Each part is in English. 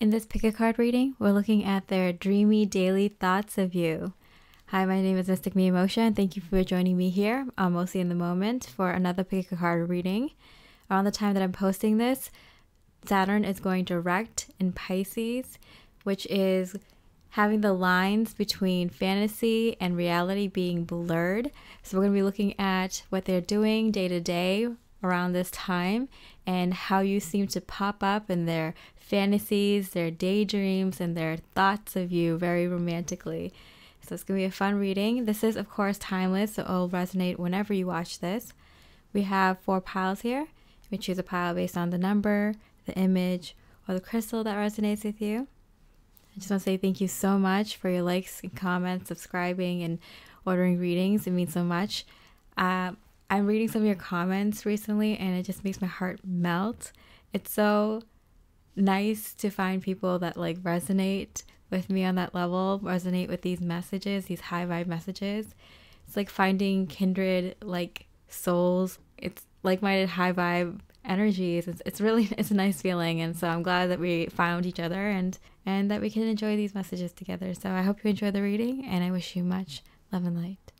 In this pick a card reading, we're looking at their dreamy daily thoughts of you. Hi, my name is Mystic Mia Moksha, and thank you for joining me here on Mostly in the Moment for another pick a card reading. Around the time that I'm posting this, Saturn is going direct in Pisces, which is having the lines between fantasy and reality being blurred. So, we're going to be looking at what they're doing day to day around this time and how you seem to pop up in their fantasies, their daydreams, and their thoughts of you very romantically. So, it's going to be a fun reading. This is, of course, timeless, so it'll resonate whenever you watch this. We have four piles here. We choose a pile based on the number, the image, or the crystal that resonates with you. I just want to say thank you so much for your likes and comments, subscribing, and ordering readings. It means so much. Uh, I'm reading some of your comments recently, and it just makes my heart melt. It's so nice to find people that like resonate with me on that level, resonate with these messages, these high vibe messages. It's like finding kindred like souls. It's like minded high vibe energies. It's, it's really it's a nice feeling, and so I'm glad that we found each other and and that we can enjoy these messages together. So I hope you enjoy the reading, and I wish you much love and light.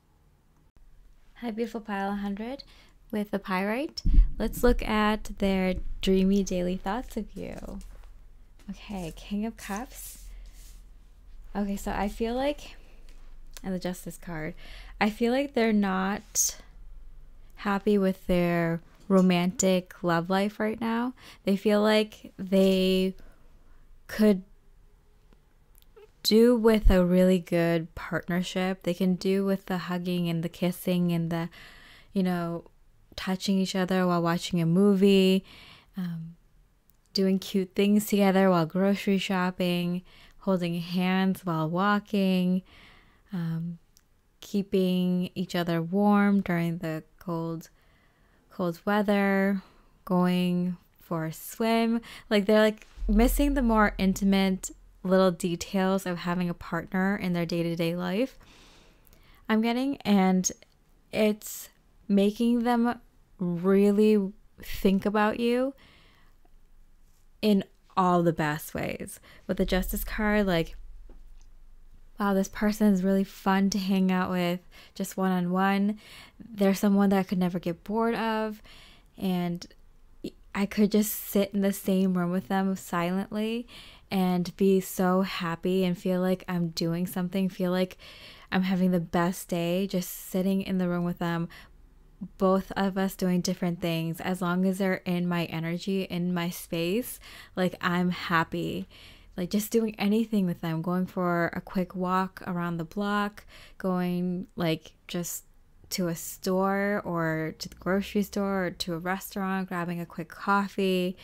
Hi, beautiful pile 100 with a pyrite. Let's look at their dreamy daily thoughts of you. Okay, King of Cups. Okay, so I feel like, and the Justice card, I feel like they're not happy with their romantic love life right now. They feel like they could do with a really good partnership. They can do with the hugging and the kissing and the, you know, touching each other while watching a movie, um, doing cute things together while grocery shopping, holding hands while walking, um, keeping each other warm during the cold cold weather, going for a swim. Like they're like missing the more intimate little details of having a partner in their day to day life. I'm getting, and it's making them really think about you in all the best ways. With the Justice card, like, wow, this person is really fun to hang out with just one on one. They're someone that I could never get bored of. And I could just sit in the same room with them silently and be so happy and feel like I'm doing something, feel like I'm having the best day just sitting in the room with them, both of us doing different things. As long as they're in my energy, in my space, like I'm happy like just doing anything with them, going for a quick walk around the block, going like just to a store or to the grocery store or to a restaurant, grabbing a quick coffee.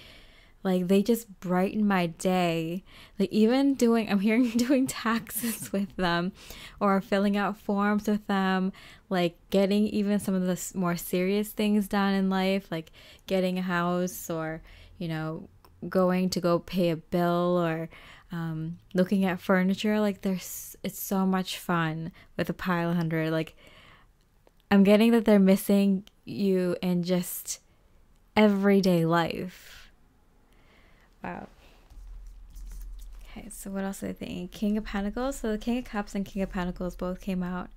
Like they just brighten my day. Like even doing, I'm hearing doing taxes with them or filling out forms with them, like getting even some of the more serious things done in life, like getting a house or, you know, going to go pay a bill or um, looking at furniture. Like there's, it's so much fun with a pile hundred. Like I'm getting that they're missing you in just everyday life. Wow. Okay, so what else are they thinking? King of Pentacles. So the King of Cups and King of Pentacles both came out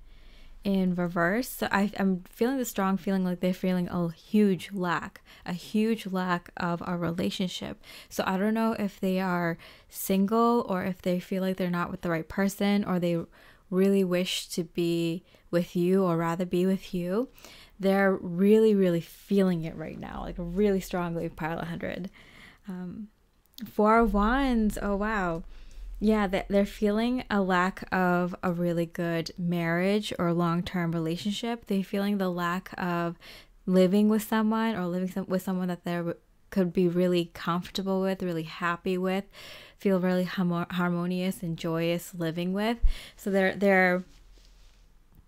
in reverse. So I, I'm feeling the strong feeling like they're feeling a huge lack, a huge lack of a relationship. So I don't know if they are single or if they feel like they're not with the right person or they really wish to be with you or rather be with you. They're really, really feeling it right now, like really strongly, pile 100. Um, Four of Wands, oh wow yeah, they're feeling a lack of a really good marriage or long term relationship. They're feeling the lack of living with someone or living with someone that they could be really comfortable with, really happy with, feel really harmonious and joyous living with. So they're they're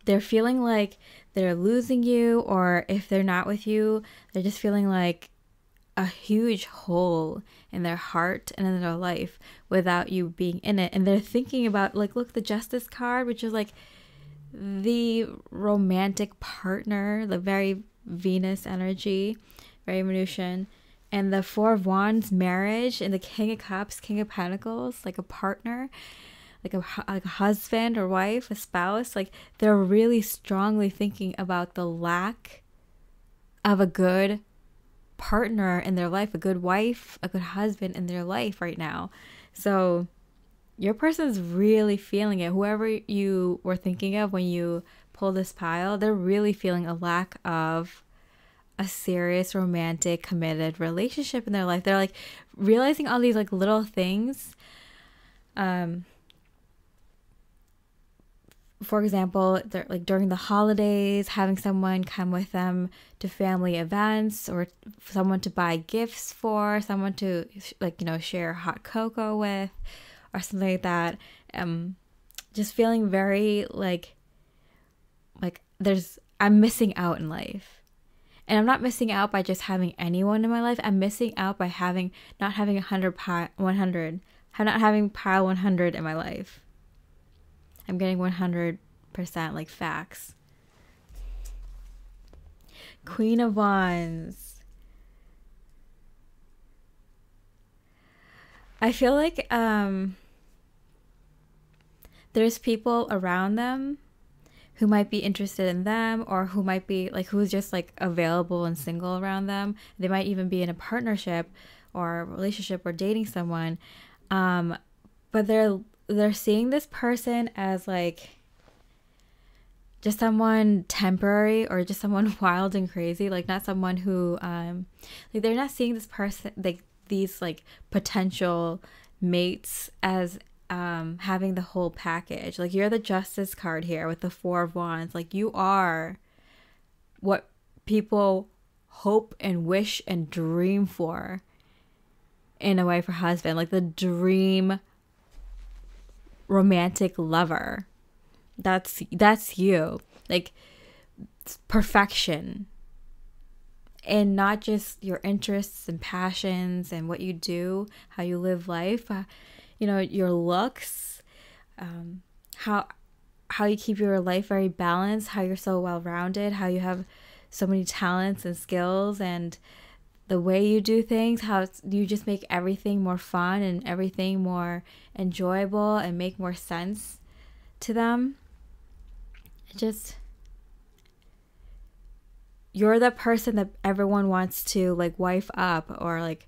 they're feeling like they're losing you or if they're not with you, they're just feeling like a huge hole in their heart and in their life without you being in it. And they're thinking about, like, look, the justice card, which is like the romantic partner, the very Venus energy, very Venusian. and the Four of Wands, marriage, and the King of Cups, King of Pentacles, like a partner, like a, like a husband or wife, a spouse, like they're really strongly thinking about the lack of a good partner in their life, a good wife, a good husband in their life right now. So your person's really feeling it. Whoever you were thinking of when you pull this pile, they're really feeling a lack of a serious romantic committed relationship in their life. They're like realizing all these like little things um for example, like during the holidays, having someone come with them to family events or someone to buy gifts for, someone to like, you know, share hot cocoa with or something like that. Um just feeling very like like there's I'm missing out in life. And I'm not missing out by just having anyone in my life. I'm missing out by having not having 100 pi 100, not having pile 100 in my life. I'm getting 100% like facts. Queen of Wands. I feel like um there's people around them who might be interested in them or who might be like who's just like available and single around them. They might even be in a partnership or relationship or dating someone. Um but they're they're seeing this person as like just someone temporary or just someone wild and crazy like not someone who um like they're not seeing this person like these like potential mates as um having the whole package. Like you're the justice card here with the four of wands. Like you are what people hope and wish and dream for in a wife or husband. Like the dream romantic lover. That's that's you. Like perfection. And not just your interests and passions and what you do, how you live life, uh, you know, your looks, um, how how you keep your life very balanced, how you're so well rounded, how you have so many talents and skills and the way you do things, how you just make everything more fun and everything more enjoyable and make more sense to them. Just you're the person that everyone wants to like wife up or like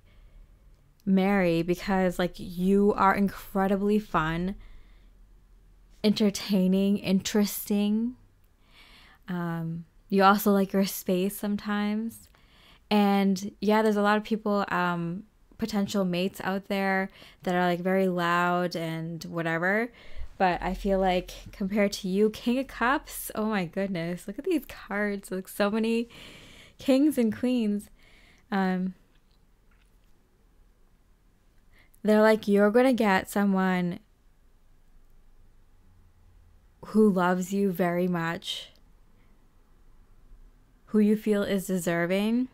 marry because like you are incredibly fun, entertaining, interesting. Um, you also like your space sometimes and yeah, there's a lot of people, um, potential mates out there that are like very loud and whatever. But I feel like compared to you, King of Cups, oh my goodness, look at these cards. Like so many kings and queens. Um, they're like, you're going to get someone who loves you very much, who you feel is deserving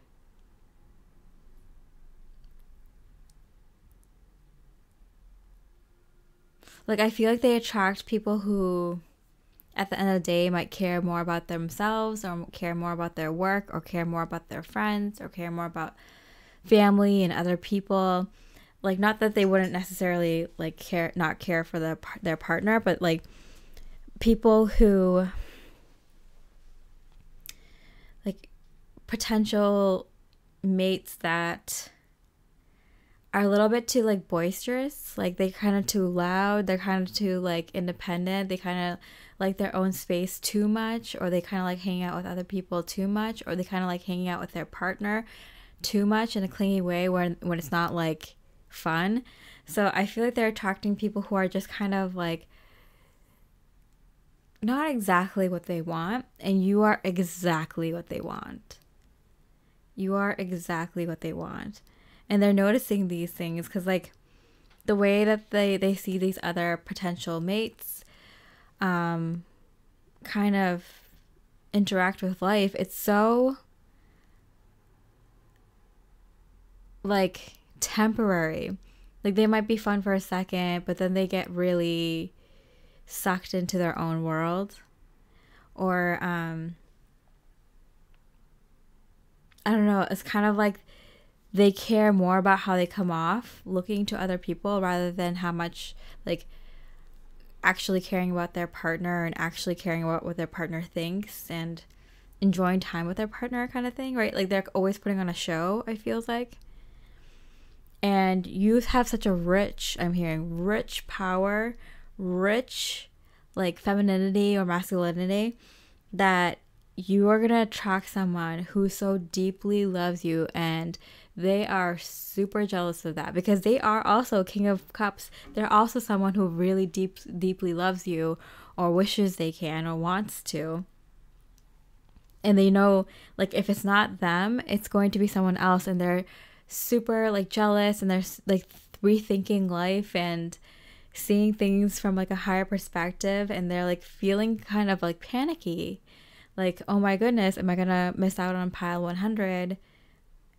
like I feel like they attract people who at the end of the day might care more about themselves or care more about their work or care more about their friends or care more about family and other people. Like not that they wouldn't necessarily like care not care for the, their partner but like people who like potential mates that are a little bit too like boisterous. Like they kind of too loud. They're kind of too like independent. They kind of like their own space too much, or they kind of like hang out with other people too much, or they kind of like hanging out with their partner too much in a clingy way when when it's not like fun. So I feel like they're attracting people who are just kind of like not exactly what they want, and you are exactly what they want. You are exactly what they want and they're noticing these things because like the way that they they see these other potential mates um kind of interact with life it's so like temporary. Like they might be fun for a second but then they get really sucked into their own world. Or um I don't know, it's kind of like they care more about how they come off looking to other people rather than how much like actually caring about their partner and actually caring about what their partner thinks and enjoying time with their partner kind of thing, right? Like they're always putting on a show, I feels like. And youth have such a rich, I'm hearing rich power, rich like femininity or masculinity that you are going to attract someone who so deeply loves you and they are super jealous of that because they are also king of cups. They're also someone who really deep deeply loves you or wishes they can or wants to. And they know like if it's not them it's going to be someone else and they're super like jealous and they're like rethinking life and seeing things from like a higher perspective and they're like feeling kind of like panicky. Like oh my goodness am i gonna miss out on pile 100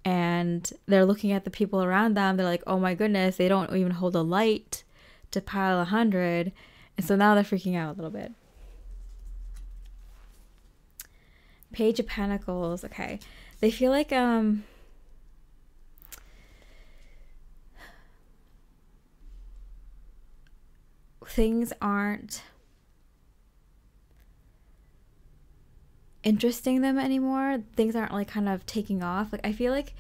and they're looking at the people around them. They're like oh my goodness they don't even hold a light to pile a 100 and so now they're freaking out a little bit. Page of pentacles. Okay. They feel like um things aren't interesting them anymore. Things aren't like kind of taking off. Like I feel like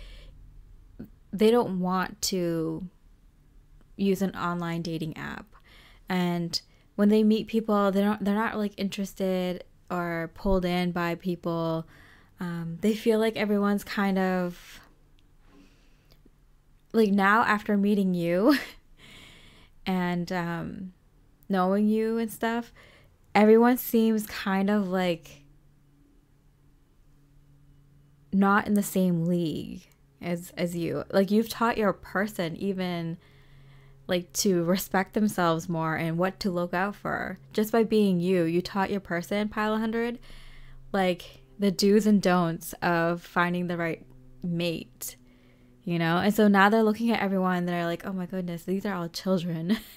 they don't want to use an online dating app. And when they meet people, they don't they're not like interested or pulled in by people. Um, they feel like everyone's kind of like now after meeting you and um, knowing you and stuff, everyone seems kind of like not in the same league as as you. Like you've taught your person even like to respect themselves more and what to look out for just by being you. You taught your person pile 100 like the do's and don'ts of finding the right mate. You know? And so now they're looking at everyone they're like, "Oh my goodness, these are all children."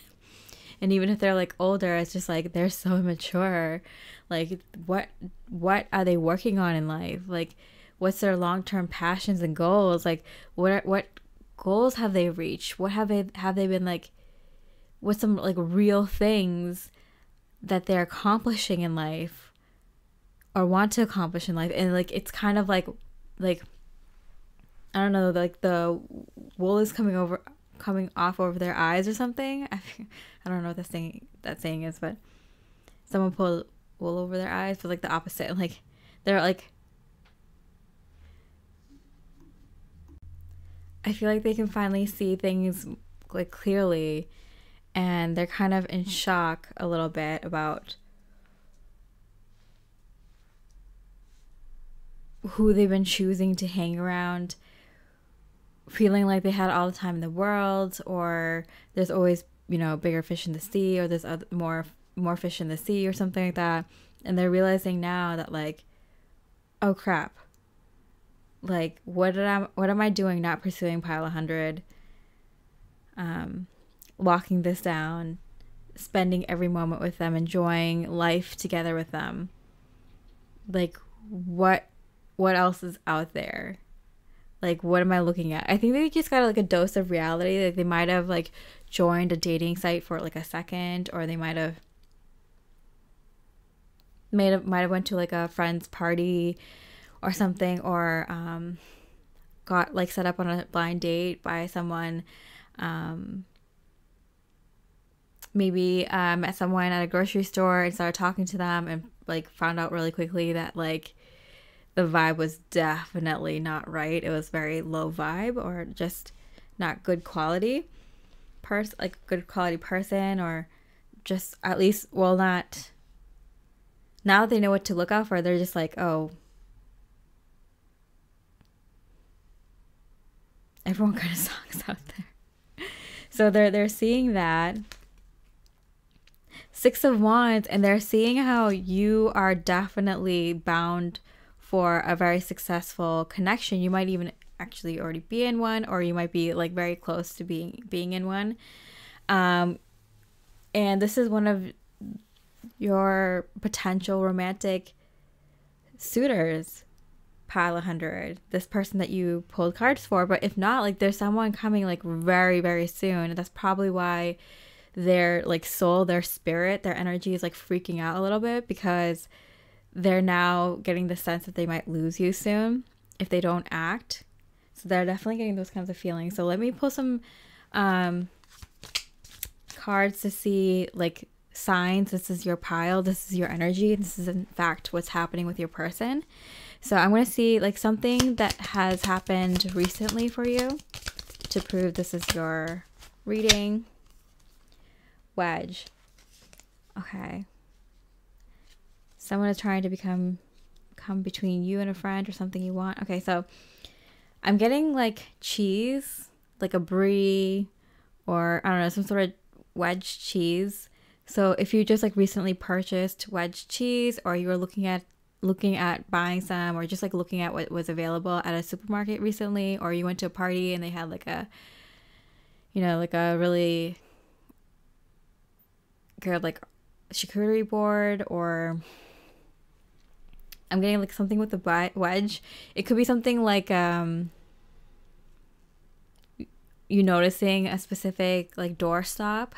and even if they're like older it's just like they're so immature like what what are they working on in life like what's their long-term passions and goals? Like what what goals have they reached? What have they have they been like what's some like real things that they're accomplishing in life or want to accomplish in life? And like it's kind of like like i don't know like the wool is coming over coming off over their eyes or something. I, I don't know what that saying that saying is but someone pulled wool over their eyes but like the opposite. Like they're like I feel like they can finally see things like clearly and they're kind of in shock a little bit about who they've been choosing to hang around feeling like they had all the time in the world or there's always you know bigger fish in the sea or there's other, more more fish in the sea or something like that. And they're realizing now that like oh crap like what did I what am I doing not pursuing pile 100 um locking this down spending every moment with them enjoying life together with them. Like what what else is out there? Like what am i looking at? I think they just got like a dose of reality. Like they might have like joined a dating site for like a second or they might have made a, might have went to like a friend's party or something or um, got like set up on a blind date by someone um, maybe uh, met someone at a grocery store and started talking to them and like found out really quickly that like the vibe was definitely not right. It was very low vibe or just not good quality person like good quality person or just at least well not now that they know what to look out for they're just like oh everyone kind of sucks out there. So they're they're seeing that six of wands and they're seeing how you are definitely bound for a very successful connection. You might even actually already be in one or you might be like very close to being being in one. Um and this is one of your potential romantic suitors pile 100 this person that you pulled cards for. But if not like there's someone coming like very very soon. That's probably why their like soul their spirit their energy is like freaking out a little bit because they're now getting the sense that they might lose you soon if they don't act. So they're definitely getting those kinds of feelings. So let me pull some um cards to see like signs this is your pile this is your energy this is in fact what's happening with your person so I'm going to see like something that has happened recently for you to prove this is your reading. Wedge. Okay. Someone is trying to become come between you and a friend or something you want. Okay, so I'm getting like cheese, like a brie or I don't know, some sort of wedge cheese. So if you just like recently purchased wedge cheese or you were looking at looking at buying some or just like looking at what was available at a supermarket recently or you went to a party and they had like a you know like a really good like charcuterie board or I'm getting like something with a wedge. It could be something like um you noticing a specific like doorstop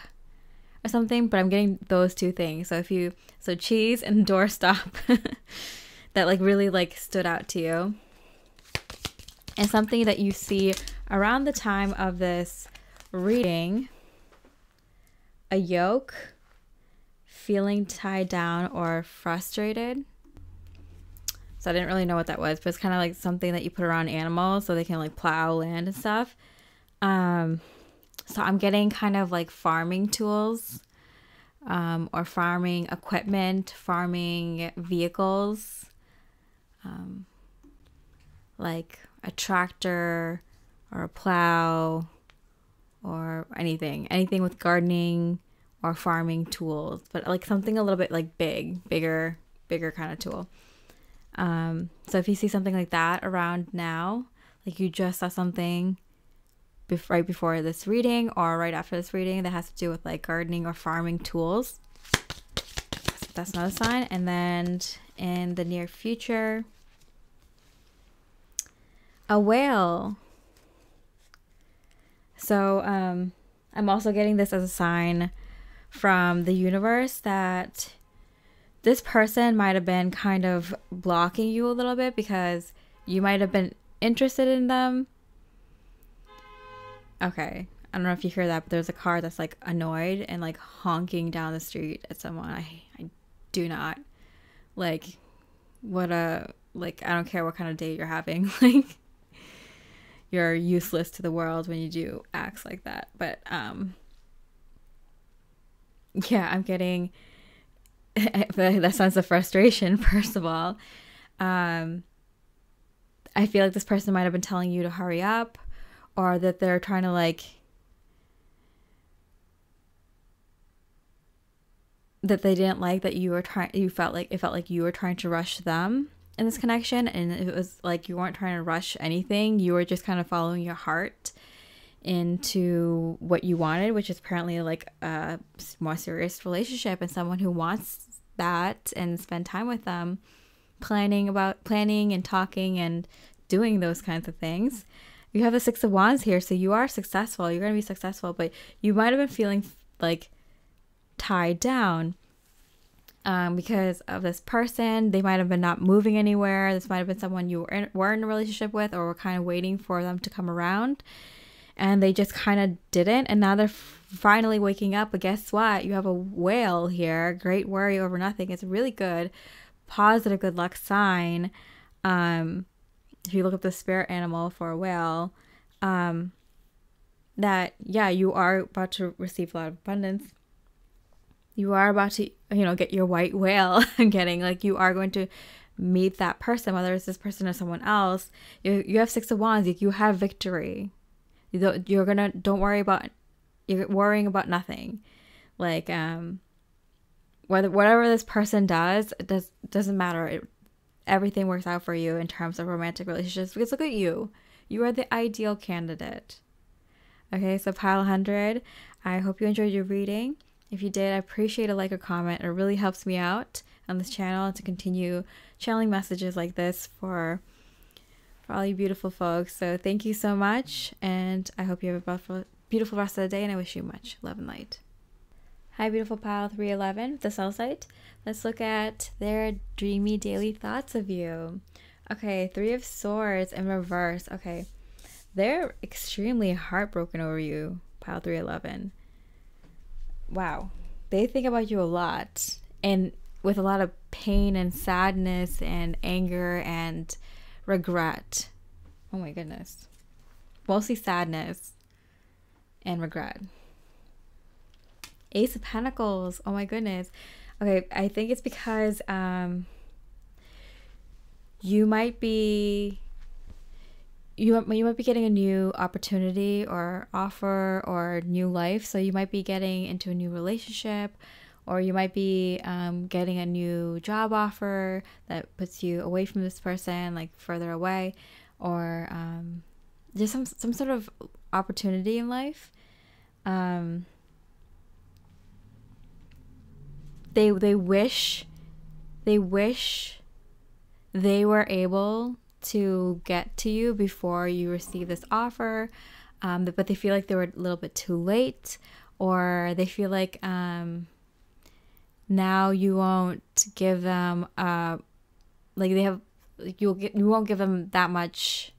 or something, but I'm getting those two things. So if you so cheese and doorstop that like really like stood out to you. And something that you see around the time of this reading a yoke, feeling tied down or frustrated. So I didn't really know what that was, but it's kind of like something that you put around animals so they can like plow land and stuff. Um, so I'm getting kind of like farming tools um, or farming equipment, farming vehicles, um, like a tractor or a plow or anything, anything with gardening or farming tools, but like something a little bit like big, bigger, bigger kind of tool. Um, so if you see something like that around now, like you just saw something right before this reading or right after this reading that has to do with like gardening or farming tools. That's not a sign. And then in the near future, a whale. So um, I'm also getting this as a sign from the universe that this person might have been kind of blocking you a little bit because you might have been interested in them Okay. I don't know if you hear that, but there's a car that's like annoyed and like honking down the street at someone. I I do not like what a like I don't care what kind of day you're having. Like you're useless to the world when you do acts like that. But um yeah, I'm getting that sense of frustration first of all. Um I feel like this person might have been telling you to hurry up or that they're trying to like that they didn't like that you were trying you felt like it felt like you were trying to rush them in this connection. And it was like you weren't trying to rush anything you were just kind of following your heart into what you wanted which is apparently like a more serious relationship. And someone who wants that and spend time with them planning about planning and talking and doing those kinds of things you have the six of wands here so you are successful. You're going to be successful but you might have been feeling like tied down um, because of this person. They might have been not moving anywhere. This might have been someone you were in, were in a relationship with or were kind of waiting for them to come around and they just kind of didn't and now they're finally waking up. But guess what? You have a whale here. Great worry over nothing. It's really good. Positive good luck sign. Um if you look up the spirit animal for a whale, um, that yeah, you are about to receive a lot of abundance. You are about to, you know, get your white whale. I'm getting like you are going to meet that person, whether it's this person or someone else. You you have six of wands. You, you have victory. You don't, you're gonna don't worry about you're worrying about nothing. Like um, whether whatever this person does, it does doesn't matter. It everything works out for you in terms of romantic relationships because look at you. You are the ideal candidate. Okay, so pile 100. I hope you enjoyed your reading. If you did, I appreciate a like or comment. It really helps me out on this channel to continue channeling messages like this for for all you beautiful folks. So thank you so much, and I hope you have a beautiful, beautiful rest of the day, and I wish you much love and light. Hi, beautiful pile 311, the celestite. Let's look at their dreamy daily thoughts of you. Okay, Three of Swords in reverse. Okay, they're extremely heartbroken over you, pile 311. Wow, they think about you a lot and with a lot of pain and sadness and anger and regret. Oh my goodness. Mostly sadness and regret. Ace of Pentacles. Oh my goodness. Okay, I think it's because um you might be you you might be getting a new opportunity or offer or new life. So you might be getting into a new relationship, or you might be um, getting a new job offer that puts you away from this person, like further away, or um, just some some sort of opportunity in life. Um, they they wish they wish they were able to get to you before you receive this offer, um, but they feel like they were a little bit too late, or they feel like um, now you won't give them uh, like they have you'll get you won't give them that much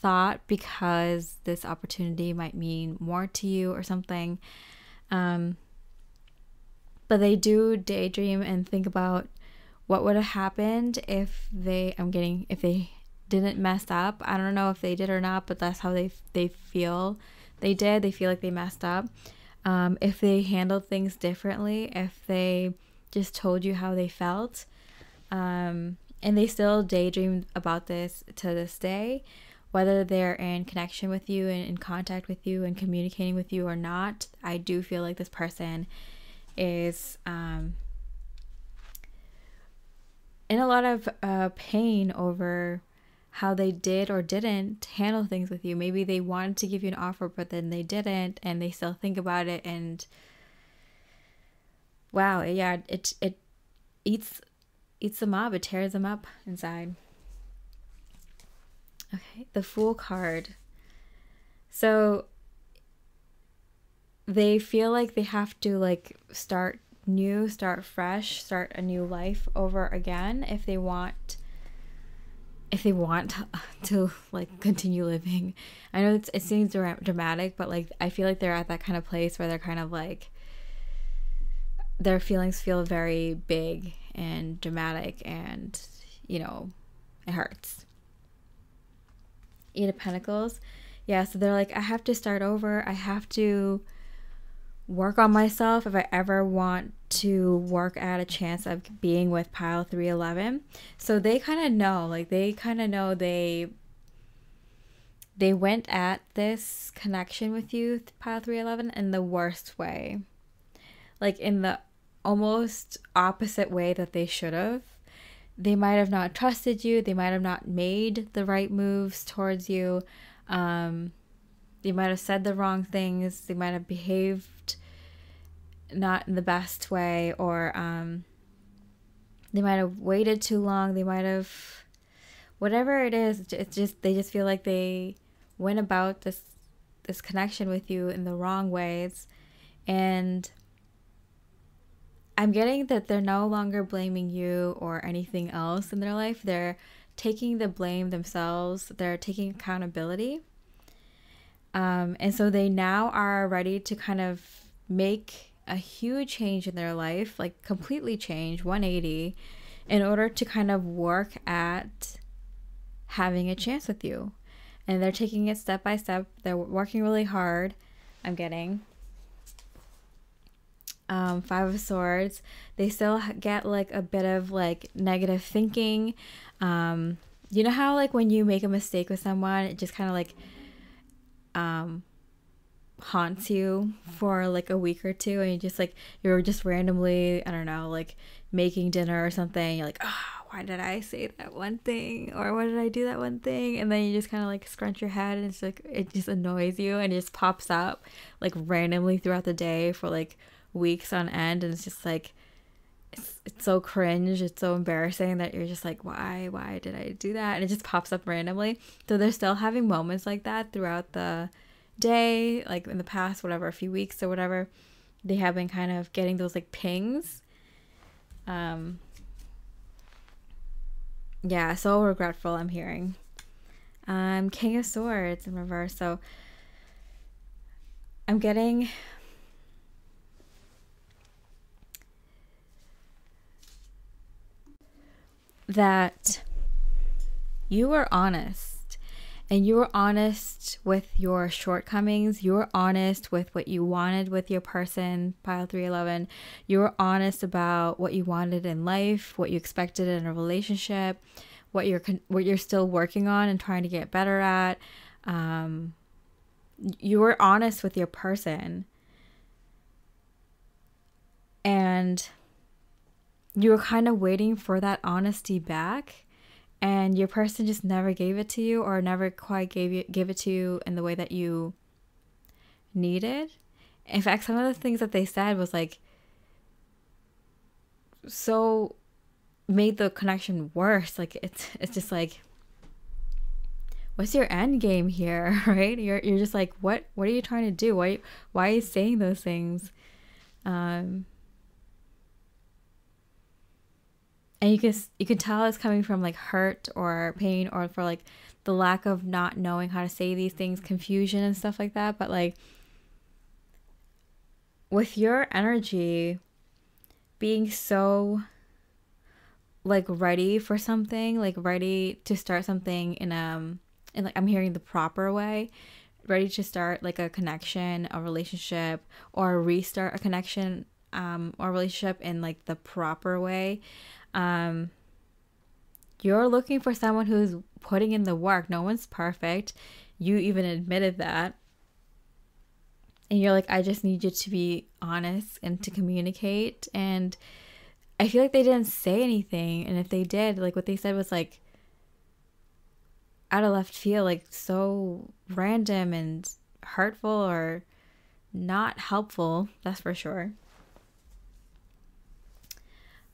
thought because this opportunity might mean more to you or something. Um, but they do daydream and think about what would have happened if they I'm getting if they didn't mess up. I don't know if they did or not, but that's how they they feel. They did. They feel like they messed up. Um, if they handled things differently, if they just told you how they felt, um, and they still daydream about this to this day, whether they're in connection with you and in contact with you and communicating with you or not. I do feel like this person is um, in a lot of uh, pain over how they did or didn't handle things with you. Maybe they wanted to give you an offer, but then they didn't, and they still think about it. And wow, yeah, it it eats eats them up. It tears them up inside. Okay, the Fool card. So they feel like they have to like start new, start fresh, start a new life over again if they want if they want to, like continue living. I know it seems dramatic, but like I feel like they're at that kind of place where they're kind of like their feelings feel very big and dramatic and you know, it hurts. Eight of Pentacles. Yeah, so they're like I have to start over. I have to work on myself if I ever want to work at a chance of being with pile 311. So they kind of know, like they kind of know they they went at this connection with you pile 311 in the worst way. Like in the almost opposite way that they should have. They might have not trusted you, they might have not made the right moves towards you. Um they might have said the wrong things, they might have behaved not in the best way, or um, they might have waited too long, they might have, whatever it is, it's just, they just feel like they went about this this connection with you in the wrong ways and I'm getting that they're no longer blaming you or anything else in their life. They're taking the blame themselves. They're taking accountability. Um, and so they now are ready to kind of make a huge change in their life, like completely change 180, in order to kind of work at having a chance with you. And they're taking it step by step. They're working really hard. I'm getting. Um, Five of Swords. They still get like a bit of like negative thinking. Um, you know how like when you make a mistake with someone, it just kind of like um haunts you for like a week or two and you just like you're just randomly i don't know like making dinner or something you're like oh why did i say that one thing? Or why did i do that one thing? And then you just kind of like scrunch your head and it's like it just annoys you and it just pops up like randomly throughout the day for like weeks on end and it's just like it's, it's so cringe it's so embarrassing that you're just like why why did i do that? And it just pops up randomly. So they're still having moments like that throughout the day like in the past whatever a few weeks or whatever. They have been kind of getting those like pings. Um yeah so regretful i'm hearing. Um king of swords in reverse. So i'm getting that you were honest and you were honest with your shortcomings. You were honest with what you wanted with your person, pile 311. You were honest about what you wanted in life, what you expected in a relationship, what you're what you're still working on and trying to get better at. Um, you were honest with your person. And you were kind of waiting for that honesty back and your person just never gave it to you or never quite gave you gave it to you in the way that you needed. In fact, some of the things that they said was like so made the connection worse. Like it's it's just like what's your end game here, right? You're you're just like what what are you trying to do? Why why are you saying those things? Um and you can you can tell it's coming from like hurt or pain or for like the lack of not knowing how to say these things confusion and stuff like that. But like with your energy being so like ready for something like ready to start something in um in like i'm hearing the proper way ready to start like a connection a relationship or restart a connection um or relationship in like the proper way um, you're looking for someone who's putting in the work. No one's perfect. You even admitted that. And you're like, I just need you to be honest and to communicate. And I feel like they didn't say anything. And if they did, like what they said was like out of left field, like so random and hurtful or not helpful. That's for sure.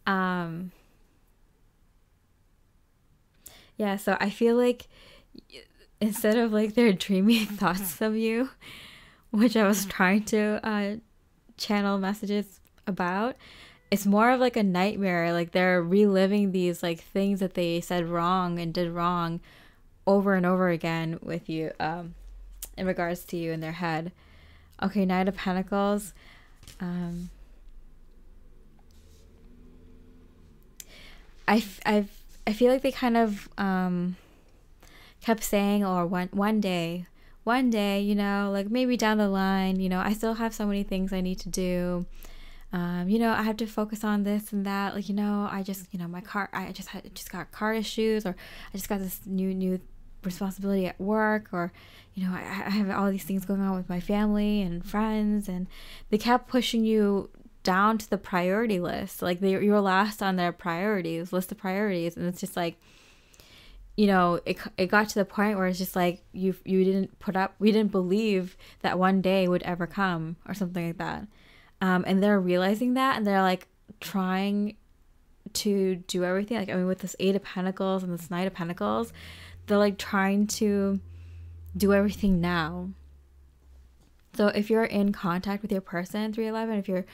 Um, yeah, so I feel like instead of like their dreamy thoughts of you, which I was trying to uh, channel messages about, it's more of like a nightmare. Like they're reliving these like things that they said wrong and did wrong over and over again with you um, in regards to you in their head. Okay, Knight of Pentacles. Um, I, I've I feel like they kind of um, kept saying, or one one day, one day, you know, like maybe down the line, you know, I still have so many things I need to do. Um, you know, I have to focus on this and that. Like, you know, I just, you know, my car, I just had just got car issues, or I just got this new new responsibility at work, or you know, I, I have all these things going on with my family and friends, and they kept pushing you down to the priority list. Like they you're last on their priorities, list of priorities, and it's just like you know, it, it got to the point where it's just like you you didn't put up, we didn't believe that one day would ever come or something like that. Um, and they're realizing that, and they're like trying to do everything. Like I mean, with this Eight of Pentacles and this Knight of Pentacles, they're like trying to do everything now. So if you're in contact with your person, 311, if you're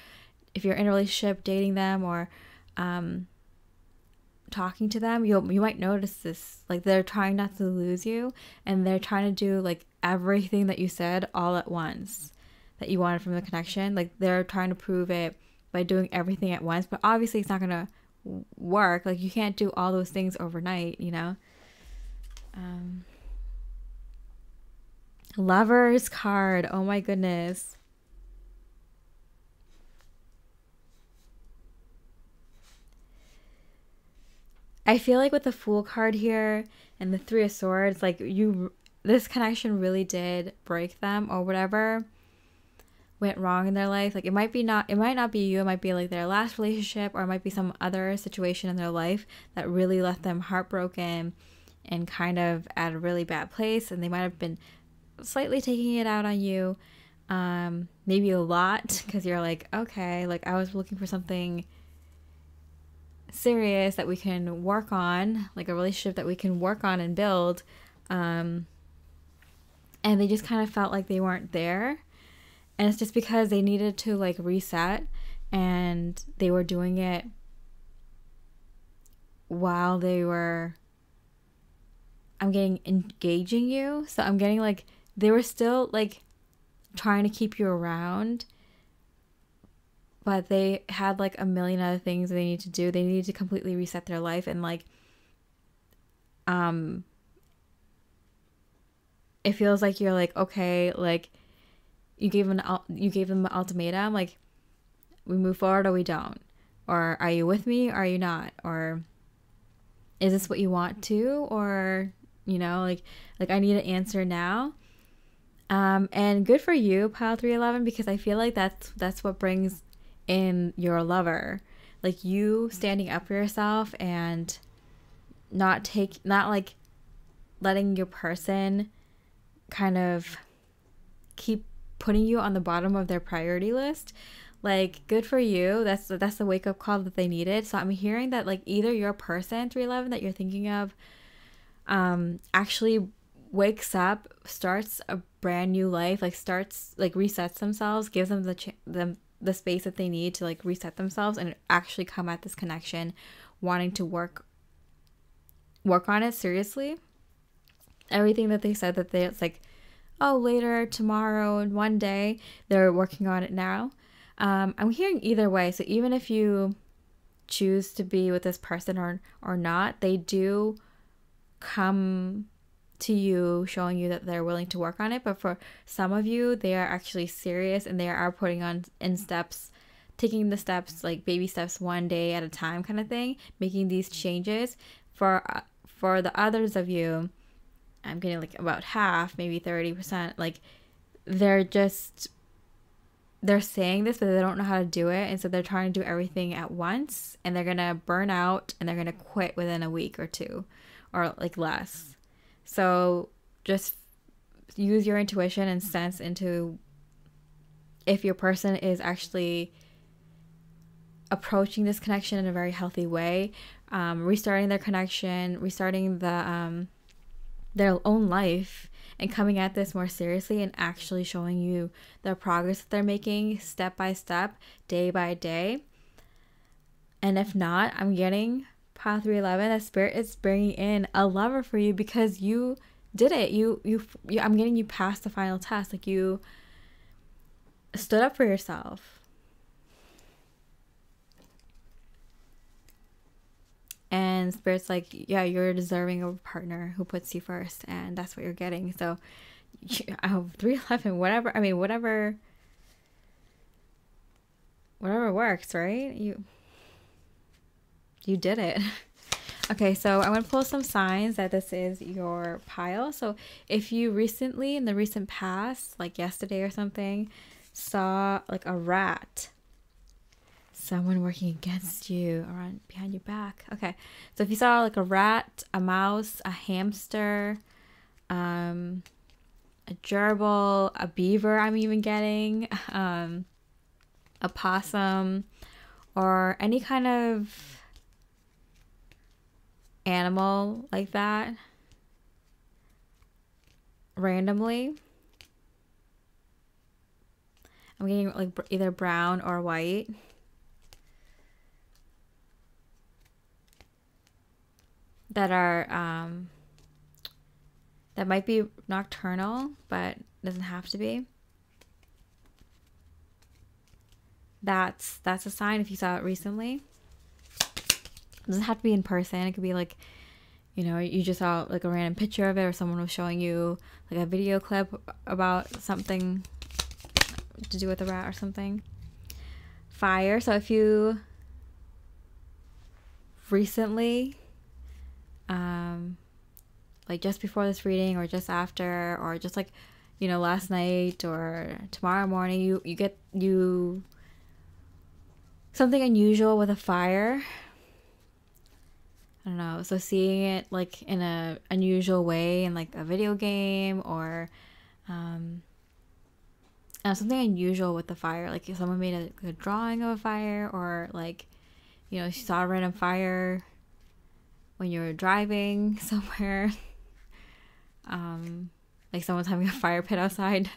if you're in a relationship, dating them, or um, talking to them, you you might notice this. Like they're trying not to lose you, and they're trying to do like everything that you said all at once that you wanted from the connection. Like they're trying to prove it by doing everything at once, but obviously it's not gonna work. Like you can't do all those things overnight, you know. Um, lovers card. Oh my goodness. I feel like with the Fool card here and the Three of Swords, like you, this connection really did break them or whatever went wrong in their life. Like it might be not, it might not be you. It might be like their last relationship, or it might be some other situation in their life that really left them heartbroken and kind of at a really bad place. And they might have been slightly taking it out on you, um, maybe a lot, because you're like, okay, like I was looking for something serious that we can work on, like a relationship that we can work on and build. Um, and they just kind of felt like they weren't there. And it's just because they needed to like reset and they were doing it while they were I'm getting engaging you. So I'm getting like they were still like trying to keep you around but they had like a million other things they need to do. They need to completely reset their life and like um it feels like you're like okay, like you gave an, you gave them an ultimatum like we move forward or we don't. Or are you with me or are you not? Or is this what you want to or you know, like like I need an answer now. Um, and good for you, Pile 311, because I feel like that's that's what brings in your lover. Like you standing up for yourself and not take not like letting your person kind of keep putting you on the bottom of their priority list. Like good for you. That's that's the wake up call that they needed. So i'm hearing that like either your person 311 that you're thinking of um actually wakes up starts a brand new life like starts like resets themselves gives them the them the space that they need to like reset themselves and actually come at this connection wanting to work work on it seriously. Everything that they said that they it's like oh later tomorrow and one day they're working on it now. Um, i'm hearing either way. So even if you choose to be with this person or or not they do come to you showing you that they're willing to work on it but for some of you they are actually serious and they are putting on in steps taking the steps like baby steps one day at a time kind of thing making these changes. For uh, for the others of you i'm getting like about half maybe 30% like they're just they're saying this but they don't know how to do it and so they're trying to do everything at once and they're gonna burn out and they're gonna quit within a week or two or like less so just use your intuition and sense into if your person is actually approaching this connection in a very healthy way, um, restarting their connection, restarting the um, their own life, and coming at this more seriously and actually showing you the progress that they're making step by step, day by day. And if not, I'm getting Pile 311 that spirit is bringing in a lover for you because you did it. You, you you i'm getting you past the final test. Like you stood up for yourself. And spirit's like yeah you're deserving of a partner who puts you first and that's what you're getting. So oh, 311 whatever i mean whatever whatever works right? You you did it. Okay, so I'm going to pull some signs that this is your pile. So if you recently, in the recent past, like yesterday or something, saw like a rat, someone working against you or on behind your back. Okay, so if you saw like a rat, a mouse, a hamster, um, a gerbil, a beaver, I'm even getting, um, a possum, or any kind of animal like that randomly. I'm getting like either brown or white. That are um, that might be nocturnal, but doesn't have to be. That's that's a sign if you saw it recently. It doesn't have to be in person. It could be like, you know, you just saw like a random picture of it or someone was showing you like a video clip about something to do with a rat or something. Fire. So if you recently um like just before this reading or just after or just like you know last night or tomorrow morning you you get you something unusual with a fire I don't know. So seeing it like in a unusual way in like a video game or um something unusual with the fire. Like if someone made a, a drawing of a fire or like you know, you saw a random fire when you were driving somewhere. Um, like someone's having a fire pit outside.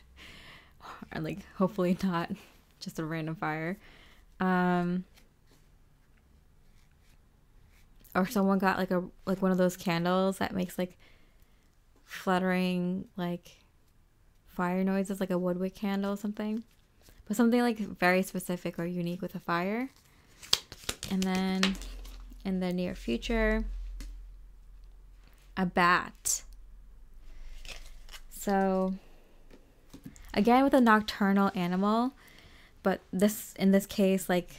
or like hopefully not just a random fire. Um, or someone got like a like one of those candles that makes like fluttering like fire noises like a woodwick candle or something. But something like very specific or unique with a fire. And then in the near future a bat. So again with a nocturnal animal but this in this case like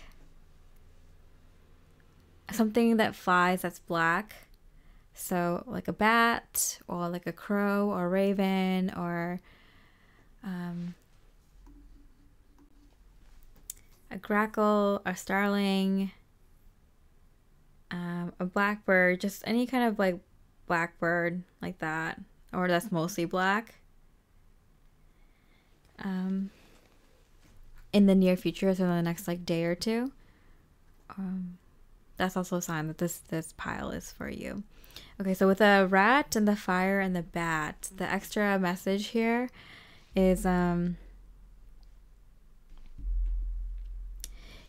something that flies that's black. So, like a bat, or like a crow, or a raven, or um, a grackle, a starling, um, a blackbird, just any kind of like blackbird like that, or that's mostly black. Um, in the near future, so in the next like day or two. Um, that's also a sign that this this pile is for you. Okay, so with the rat and the fire and the bat, the extra message here is um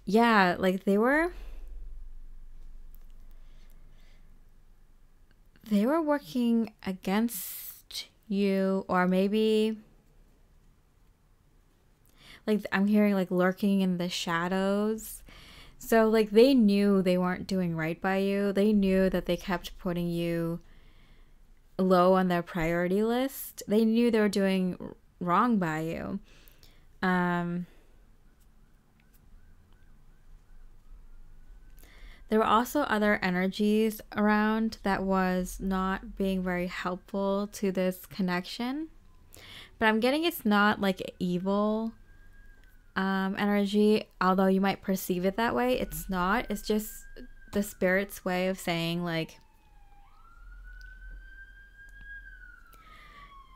yeah, like they were they were working against you or maybe like I'm hearing like lurking in the shadows so, like, they knew they weren't doing right by you. They knew that they kept putting you low on their priority list. They knew they were doing wrong by you. Um, there were also other energies around that was not being very helpful to this connection. But I'm getting it's not like evil um, energy, although you might perceive it that way, it's not. It's just the spirit's way of saying, like,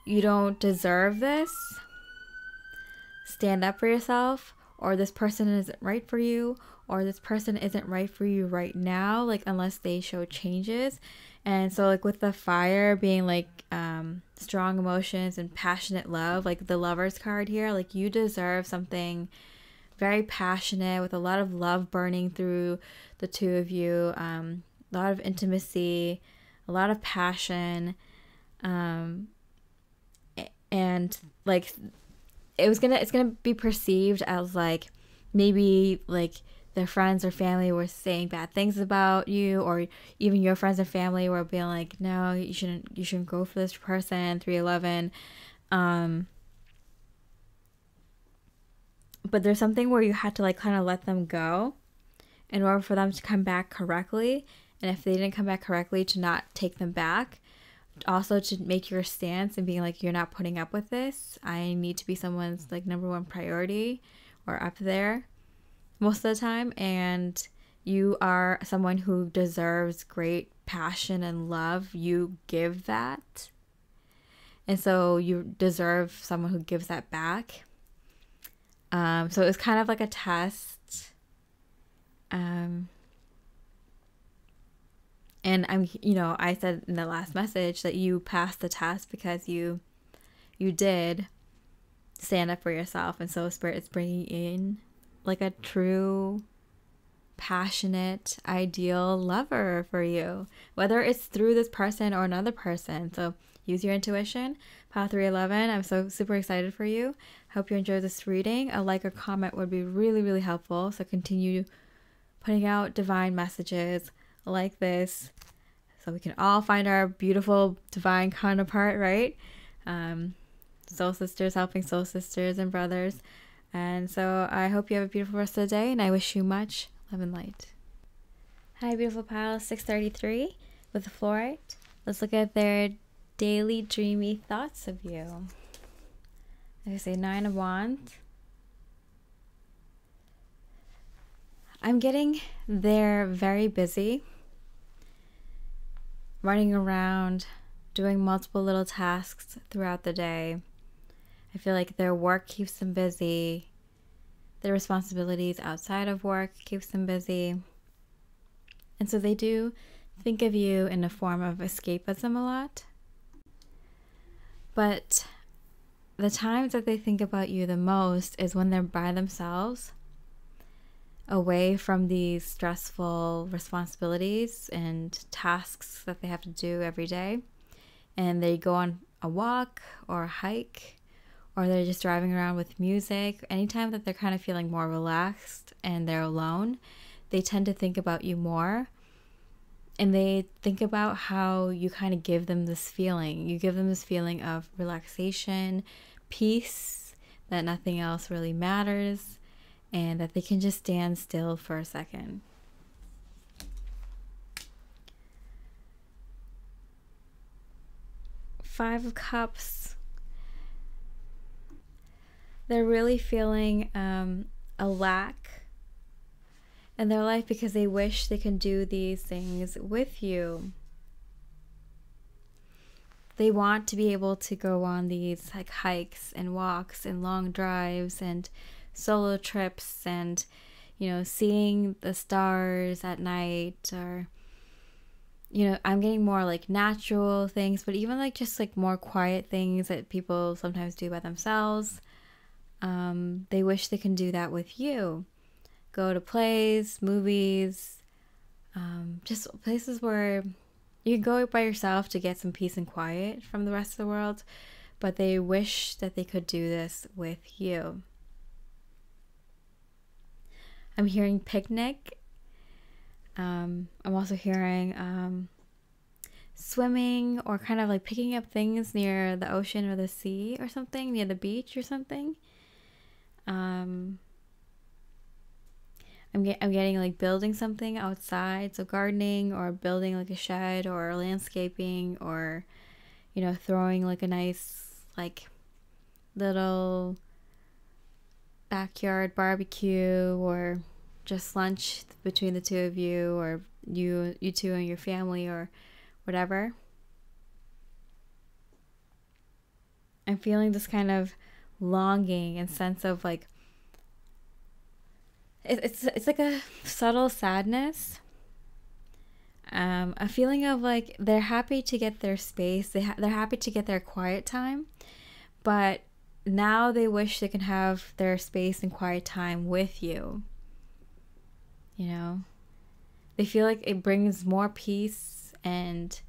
you don't deserve this. Stand up for yourself, or this person isn't right for you, or this person isn't right for you right now, like, unless they show changes. And so, like, with the fire being like um, strong emotions and passionate love, like the lover's card here, like, you deserve something very passionate with a lot of love burning through the two of you, um, a lot of intimacy, a lot of passion. Um, and like, it was gonna, it's gonna be perceived as like maybe like their friends or family were saying bad things about you or even your friends and family were being like no you shouldn't you shouldn't go for this person 311 um but there's something where you had to like kind of let them go in order for them to come back correctly. And if they didn't come back correctly to not take them back. Also to make your stance and being like you're not putting up with this. I need to be someone's like number one priority or up there most of the time and you are someone who deserves great passion and love, you give that. And so you deserve someone who gives that back. Um, so it was kind of like a test. Um, and I'm, you know, I said in the last message that you passed the test because you, you did stand up for yourself, and so Spirit is bringing in like a true passionate ideal lover for you whether it's through this person or another person. So use your intuition pile 311 i'm so super excited for you. Hope you enjoyed this reading. A like or comment would be really really helpful. So continue putting out divine messages like this so we can all find our beautiful divine counterpart right? Um, soul sisters helping soul sisters and brothers and so I hope you have a beautiful rest of the day and I wish you much love and light. Hi, beautiful pile 633 with the fluorite. Let's look at their daily dreamy thoughts of you. I say, Nine of Wands. I'm getting they're very busy, running around, doing multiple little tasks throughout the day. I feel like their work keeps them busy. Their responsibilities outside of work keeps them busy. And so they do think of you in a form of escapism a lot. But the times that they think about you the most is when they're by themselves, away from these stressful responsibilities and tasks that they have to do every day. And they go on a walk or a hike, or they're just driving around with music. Anytime that they're kind of feeling more relaxed and they're alone, they tend to think about you more and they think about how you kind of give them this feeling. You give them this feeling of relaxation, peace, that nothing else really matters, and that they can just stand still for a second. Five of Cups. They're really feeling um, a lack in their life because they wish they can do these things with you. They want to be able to go on these like hikes and walks and long drives and solo trips and you know seeing the stars at night or you know i'm getting more like natural things but even like just like more quiet things that people sometimes do by themselves um, they wish they can do that with you go to plays, movies, um, just places where you can go by yourself to get some peace and quiet from the rest of the world, but they wish that they could do this with you. I'm hearing picnic. Um, I'm also hearing um, swimming or kind of like picking up things near the ocean or the sea or something, near the beach or something. Um, I'm, get, I'm getting like building something outside, so gardening or building like a shed or landscaping or, you know, throwing like a nice like little backyard barbecue or just lunch between the two of you or you you two and your family or whatever. I'm feeling this kind of longing and sense of like it's it's like a subtle sadness um, a feeling of like they're happy to get their space they ha- they're happy to get their quiet time but now they wish they can have their space and quiet time with you. You know? They feel like it brings more peace and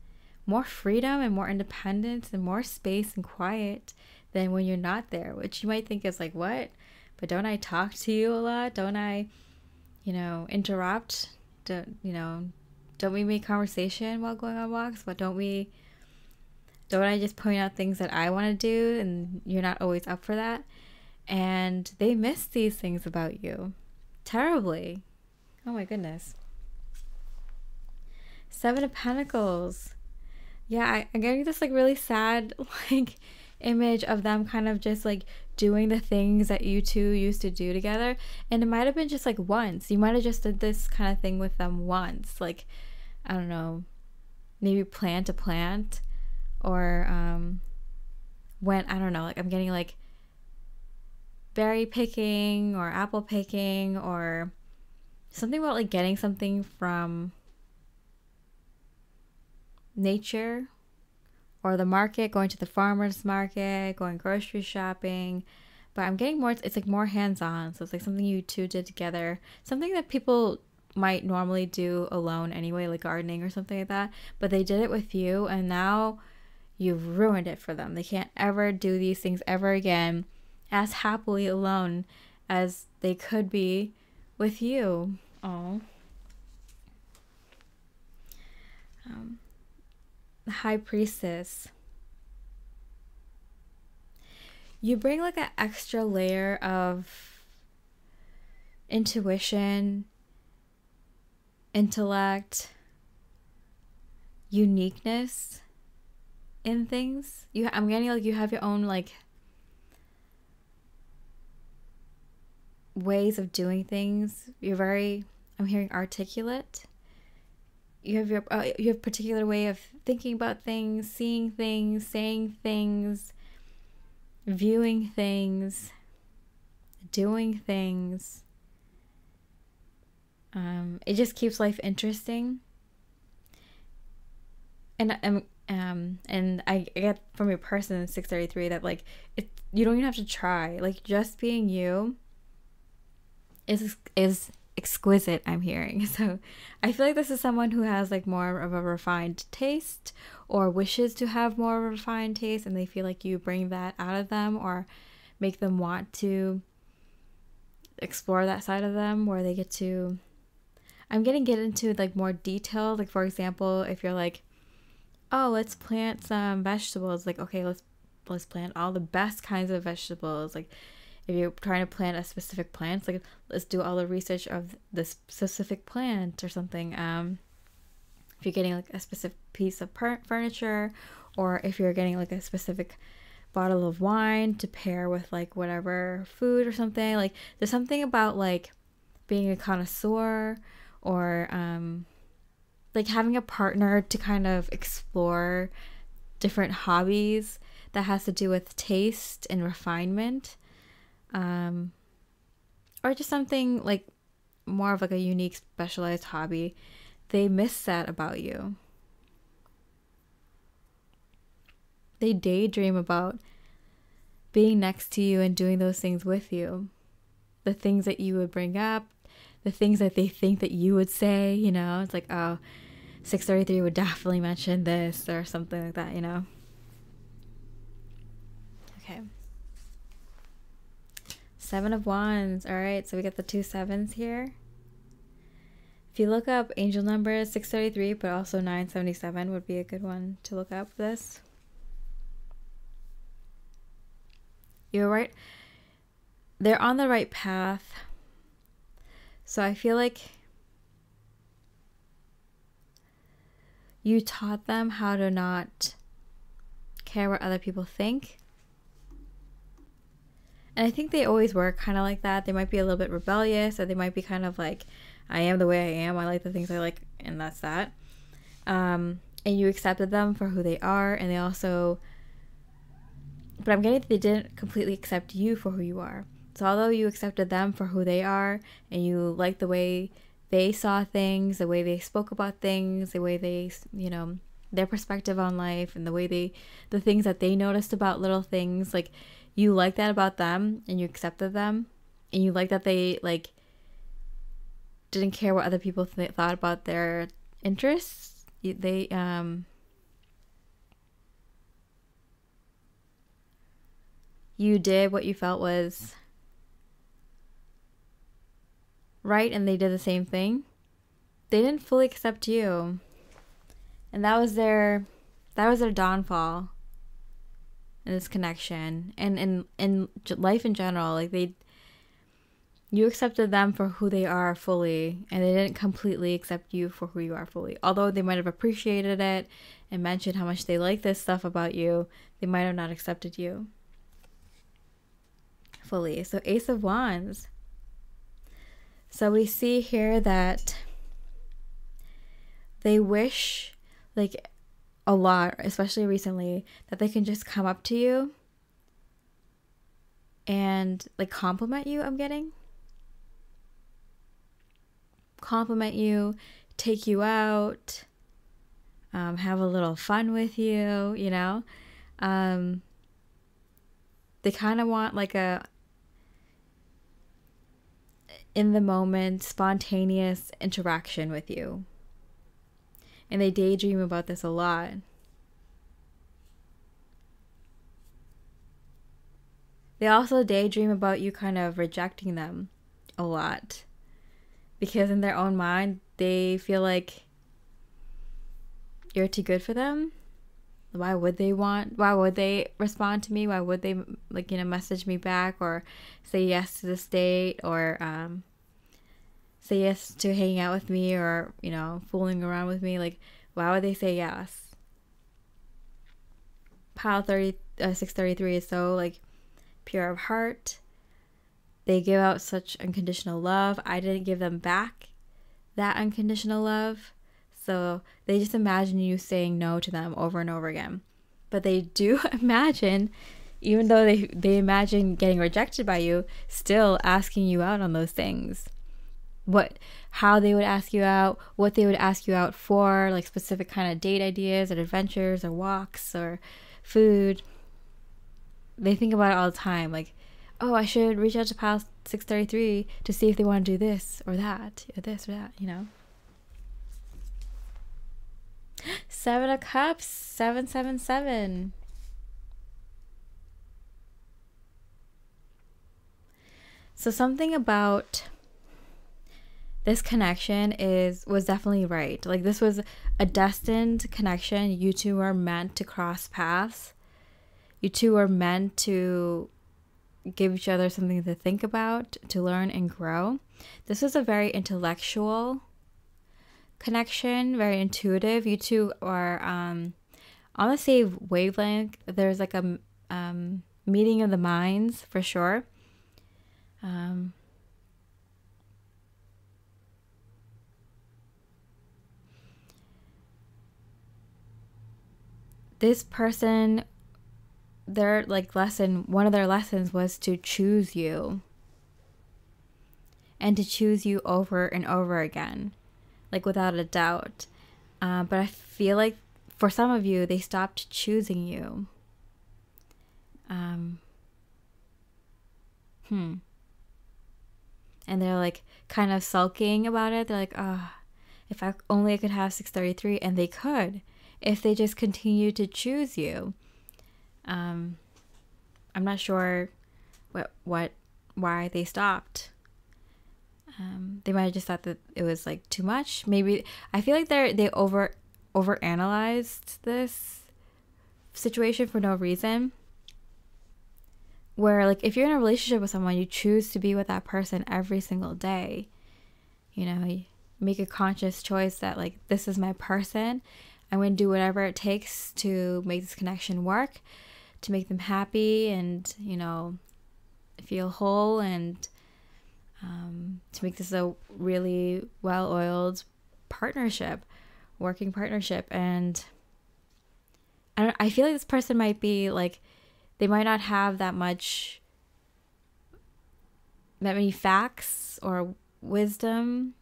more freedom and more independence and more space and quiet than when you're not there which you might think is like what but don't I talk to you a lot? Don't I, you know, interrupt? Don't, you know, don't we make conversation while going on walks? But don't we, don't I just point out things that I want to do and you're not always up for that? And they miss these things about you terribly. Oh my goodness. Seven of Pentacles. Yeah, I, I'm getting this like really sad, like image of them kind of just like doing the things that you two used to do together. And it might have been just like once. You might have just did this kind of thing with them once. Like i don't know maybe plant a plant or um when i don't know like i'm getting like berry picking or apple picking or something about like getting something from nature or the market, going to the farmer's market, going grocery shopping. But I'm getting more, it's like more hands on. So it's like something you two did together, something that people might normally do alone anyway, like gardening or something like that. But they did it with you, and now you've ruined it for them. They can't ever do these things ever again as happily alone as they could be with you. Oh. Um, high priestess. You bring like an extra layer of intuition intellect uniqueness in things. You i'm getting like you have your own like ways of doing things. You're very i'm hearing articulate you have your uh, you have particular way of thinking about things, seeing things, saying things, viewing things, doing things. Um, it just keeps life interesting. And um, um and I get from your person 633 that like it you don't even have to try. Like just being you is is exquisite i'm hearing. So i feel like this is someone who has like more of a refined taste or wishes to have more of a refined taste and they feel like you bring that out of them or make them want to explore that side of them where they get to i'm getting get into like more detail. Like for example if you're like oh let's plant some vegetables. Like okay let's let's plant all the best kinds of vegetables. Like if you're trying to plant a specific plant like let's do all the research of this specific plant or something um if you're getting like a specific piece of furniture or if you're getting like a specific bottle of wine to pair with like whatever food or something like there's something about like being a connoisseur or um like having a partner to kind of explore different hobbies that has to do with taste and refinement um or just something like more of like a unique specialized hobby they miss that about you they daydream about being next to you and doing those things with you. The things that you would bring up, the things that they think that you would say, you know, it's like, oh, 633 would definitely mention this or something like that, you know. Okay. Seven of Wands. All right, so we got the two sevens here. If you look up angel numbers, 633, but also 977 would be a good one to look up this. You're right. They're on the right path. So I feel like you taught them how to not care what other people think. And I think they always were kind of like that. They might be a little bit rebellious, or they might be kind of like, I am the way I am. I like the things I like, and that's that. Um, and you accepted them for who they are, and they also but I'm getting that they didn't completely accept you for who you are. So although you accepted them for who they are and you like the way they saw things, the way they spoke about things, the way they, you know, their perspective on life and the way they the things that they noticed about little things, like you like that about them and you accepted them and you like that they like didn't care what other people th- thought about their interests. They um you did what you felt was right and they did the same thing, they didn't fully accept you. And that was their that was their downfall in this connection and in in life in general like they you accepted them for who they are fully and they didn't completely accept you for who you are fully although they might have appreciated it and mentioned how much they like this stuff about you they might have not accepted you fully. So, Ace of Wands. So, we see here that they wish, like a lot, especially recently, that they can just come up to you and like compliment you. I'm getting compliment you, take you out, um, have a little fun with you, you know. Um, they kind of want like a in the moment, spontaneous interaction with you. And they daydream about this a lot. They also daydream about you kind of rejecting them a lot. Because in their own mind, they feel like you're too good for them why would they want why would they respond to me why would they like you know message me back or say yes to this date or um, say yes to hanging out with me or you know fooling around with me like why would they say yes pile 30 uh, 633 is so like pure of heart they give out such unconditional love i didn't give them back that unconditional love so they just imagine you saying no to them over and over again. But they do imagine, even though they, they imagine getting rejected by you, still asking you out on those things. What how they would ask you out, what they would ask you out for, like specific kind of date ideas or adventures or walks or food. They think about it all the time like, "Oh, I should reach out to pal 633 to see if they want to do this or that, or this or that, you know?" Seven of Cups, 777. So something about this connection is was definitely right. Like this was a destined connection. You two are meant to cross paths. You two are meant to give each other something to think about, to learn and grow. This was a very intellectual connection, very intuitive. You two are um, on the same wavelength. There's like a um, meeting of the minds for sure. Um, this person their like lesson one of their lessons was to choose you. And to choose you over and over again like without a doubt. Uh, but i feel like for some of you they stopped choosing you. Um hmm. And they're like kind of sulking about it. They're like ah oh, if i only I could have 633 and they could if they just continue to choose you. Um, I'm not sure what what why they stopped. Um, they might have just thought that it was like too much. Maybe I feel like they they over over analyzed this situation for no reason. Where like if you're in a relationship with someone, you choose to be with that person every single day. You know, you make a conscious choice that like this is my person I'm going to do whatever it takes to make this connection work, to make them happy and, you know, feel whole and um, to make this a really well oiled partnership, working partnership. And I, don't, I feel like this person might be like, they might not have that much, that many facts or wisdom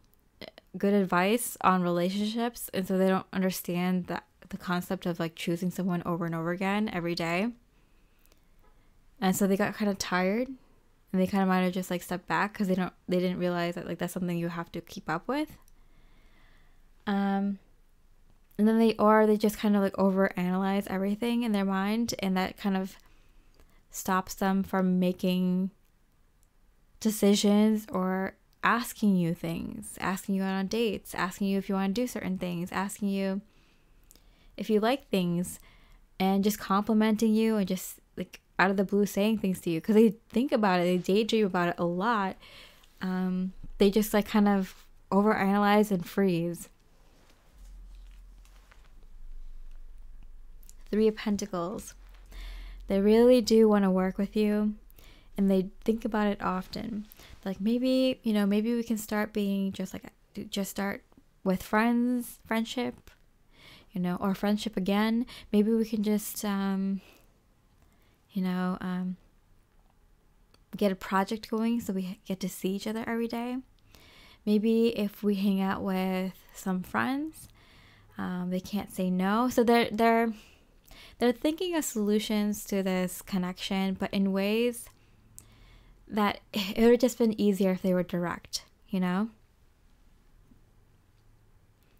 good advice on relationships and so they don't understand that the concept of like choosing someone over and over again every day. And so they got kind of tired and they kind of might have just like stepped back because they don't they didn't realize that like that's something you have to keep up with. Um and then they or they just kind of like over analyze everything in their mind and that kind of stops them from making decisions or asking you things, asking you out on dates, asking you if you want to do certain things, asking you if you like things, and just complimenting you and just like out of the blue saying things to you because they think about it, they daydream about it a lot. Um, they just like kind of overanalyze and freeze. Three of Pentacles. They really do want to work with you and they think about it often like maybe you know maybe we can start being just like just start with friends friendship you know or friendship again. Maybe we can just um you know um get a project going so we get to see each other every day. Maybe if we hang out with some friends um, they can't say no. So they're they're they're thinking of solutions to this connection but in ways that it would have just been easier if they were direct, you know?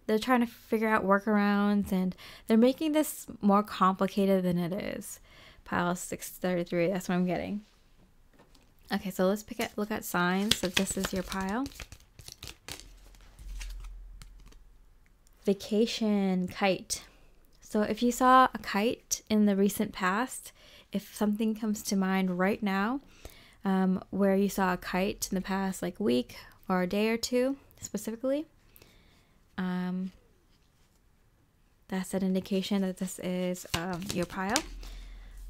They're trying to figure out workarounds and they're making this more complicated than it is. Pile 633, that's what I'm getting. Okay, so let's pick it, look at signs. So this is your pile. Vacation, kite. So if you saw a kite in the recent past, if something comes to mind right now, um, where you saw a kite in the past like week or a day or two specifically. Um, that's an indication that this is um, your pile.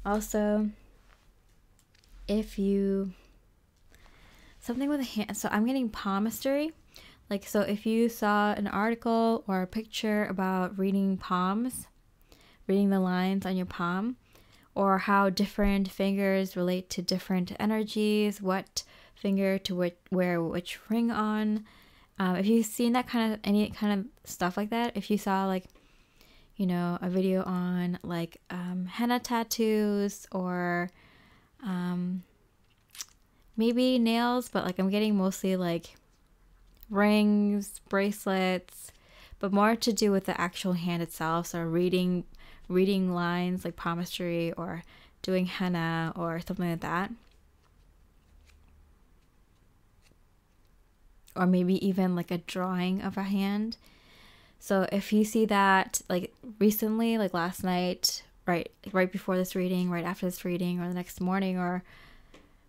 Also, if you something with a hand, so I'm getting palmistry. Like, so if you saw an article or a picture about reading palms, reading the lines on your palm, or how different fingers relate to different energies, what finger to which, wear which ring on. Um, if you've seen that kind of any kind of stuff like that, if you saw like, you know, a video on like um, henna tattoos or um, maybe nails, but like I'm getting mostly like rings, bracelets, but more to do with the actual hand itself. So reading reading lines like palmistry or doing henna or something like that. Or maybe even like a drawing of a hand. So if you see that like recently, like last night, right right before this reading, right after this reading, or the next morning or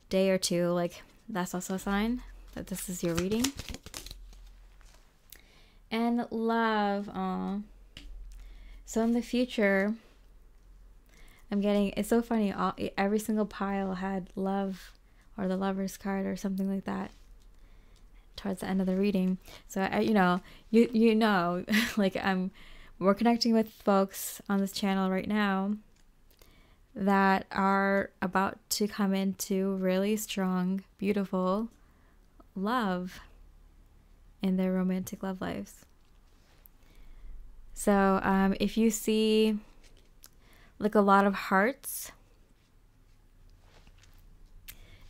day or two, like that's also a sign that this is your reading. And love. Aww. So in the future, I'm getting it's so funny. All every single pile had love or the lover's card or something like that towards the end of the reading. So I, you know, you you know, like I'm we're connecting with folks on this channel right now that are about to come into really strong, beautiful love in their romantic love lives. So, um, if you see like a lot of hearts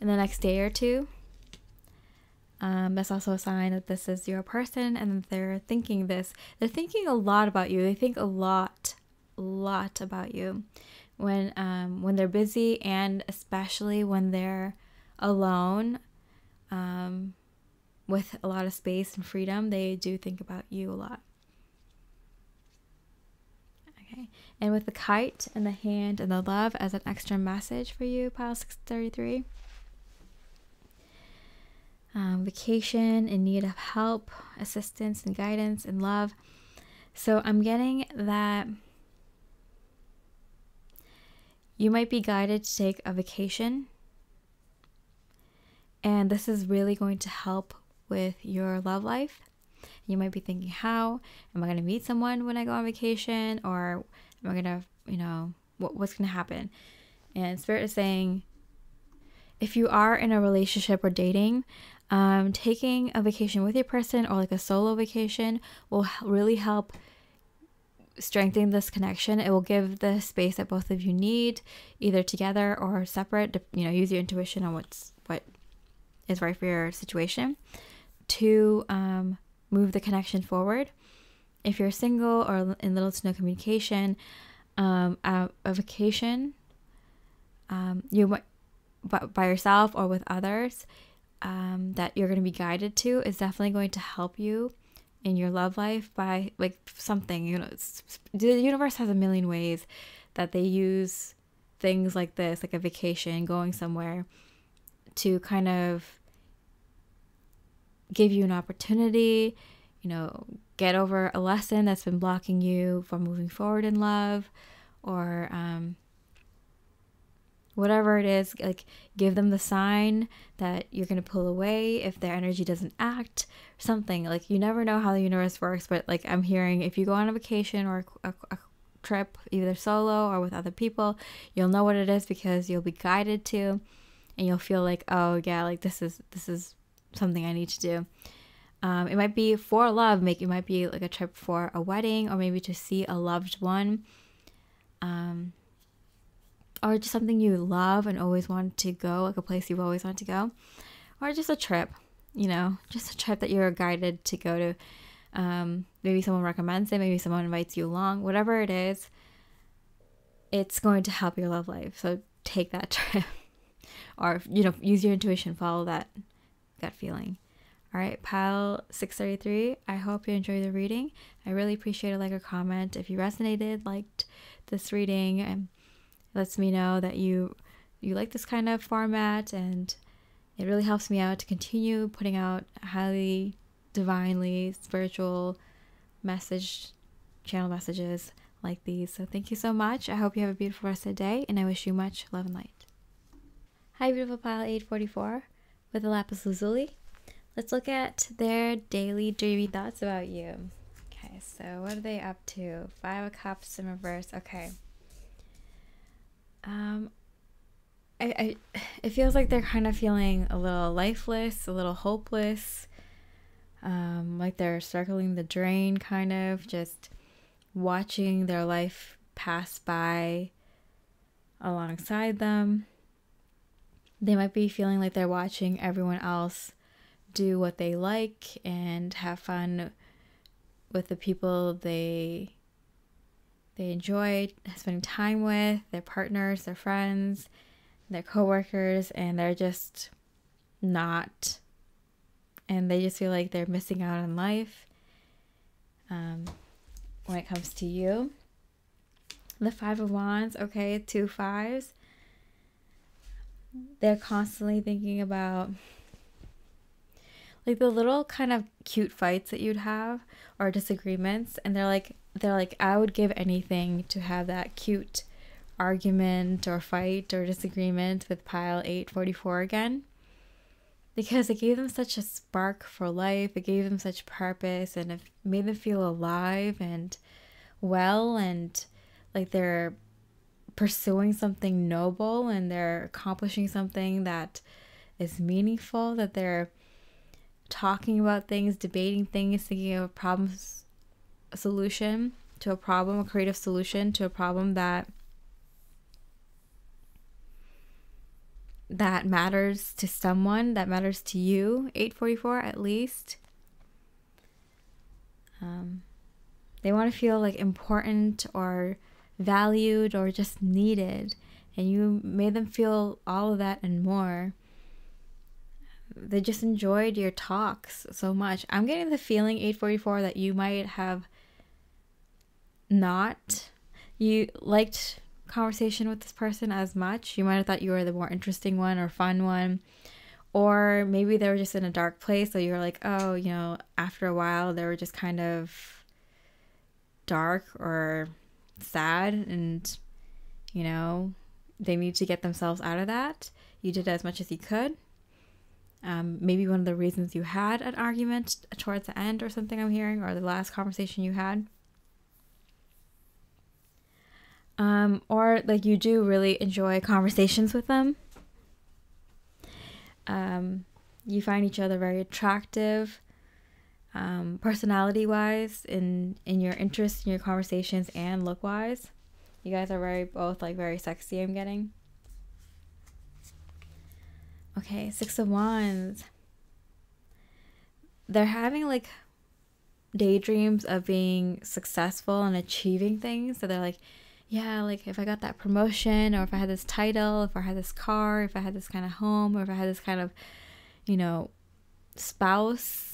in the next day or two, um, that's also a sign that this is your person and they're thinking this. They're thinking a lot about you. They think a lot, lot about you when um, when they're busy and especially when they're alone um, with a lot of space and freedom. They do think about you a lot. Okay, and with the kite and the hand and the love as an extra message for you, pile 633 um, vacation, in need of help, assistance, and guidance and love. So I'm getting that you might be guided to take a vacation, and this is really going to help with your love life. You might be thinking, how am I going to meet someone when I go on vacation, or am I going to, you know, what, what's going to happen? And Spirit is saying, if you are in a relationship or dating, um, taking a vacation with your person or like a solo vacation will really help strengthen this connection. It will give the space that both of you need, either together or separate. You know, use your intuition on what's what is right for your situation to um, move the connection forward. If you're single or in little to no communication, um, a, a vacation, um, you by yourself or with others um, that you're going to be guided to is definitely going to help you in your love life by like something you know the universe has a million ways that they use things like this like a vacation going somewhere to kind of give you an opportunity you know get over a lesson that's been blocking you from moving forward in love or um, whatever it is like give them the sign that you're going to pull away if their energy doesn't act something like you never know how the universe works but like i'm hearing if you go on a vacation or a, a trip either solo or with other people you'll know what it is because you'll be guided to and you'll feel like oh yeah like this is this is something i need to do um, it might be for love make it might be like a trip for a wedding or maybe to see a loved one um, or just something you love and always want to go, like a place you've always wanted to go, or just a trip, you know, just a trip that you're guided to go to. Um, maybe someone recommends it, maybe someone invites you along, whatever it is, it's going to help your love life. So take that trip, or you know, use your intuition, follow that gut feeling. All right, pile 633. I hope you enjoyed the reading. I really appreciate a like or comment if you resonated, liked this reading, um, and lets me know that you you like this kind of format and it really helps me out to continue putting out highly divinely spiritual message channel messages like these. So thank you so much. I hope you have a beautiful rest of the day and I wish you much love and light. Hi beautiful pile 844 with the lapis lazuli. Let's look at their daily dreamy thoughts about you. Okay, so what are they up to? Five of Cups in reverse. Okay. Um, I, I, it feels like they're kind of feeling a little lifeless, a little hopeless. um, like they're circling the drain, kind of just watching their life pass by alongside them. They might be feeling like they're watching everyone else do what they like and have fun with the people they they enjoy spending time with, their partners, their friends, their coworkers, and they're just not and they just feel like they're missing out on life um, when it comes to you. The Five of Wands, okay, two fives. They're constantly thinking about like the little kind of cute fights that you'd have or disagreements and they're like they're like I would give anything to have that cute argument or fight or disagreement with pile 844 again because it gave them such a spark for life. It gave them such purpose and it made them feel alive and well and like they're pursuing something noble and they're accomplishing something that is meaningful, that they're talking about things, debating things, thinking of a problem a solution to a problem, a creative solution to a problem that that matters to someone, that matters to you, 844 at least. Um, they want to feel like important or valued or just needed, and you made them feel all of that and more. They just enjoyed your talks so much. I'm getting the feeling, 844, that you might have not. You liked conversation with this person as much. You might have thought you were the more interesting one or fun one. Or maybe they were just in a dark place, so you were like, oh, you know, after a while they were just kind of dark or sad and, you know, they need to get themselves out of that. You did as much as you could. Um, maybe one of the reasons you had an argument towards the end or something I'm hearing, or the last conversation you had. um, or like you do really enjoy conversations with them. Um, you find each other very attractive, um, personality wise, in in your interests, in your conversations, and look wise. You guys are very both like very sexy. I'm getting. Okay, Six of Wands. They're having like daydreams of being successful and achieving things. So they're like, yeah, like if I got that promotion or if I had this title, if I had this car, if I had this kind of home, or if I had this kind of, you know, spouse,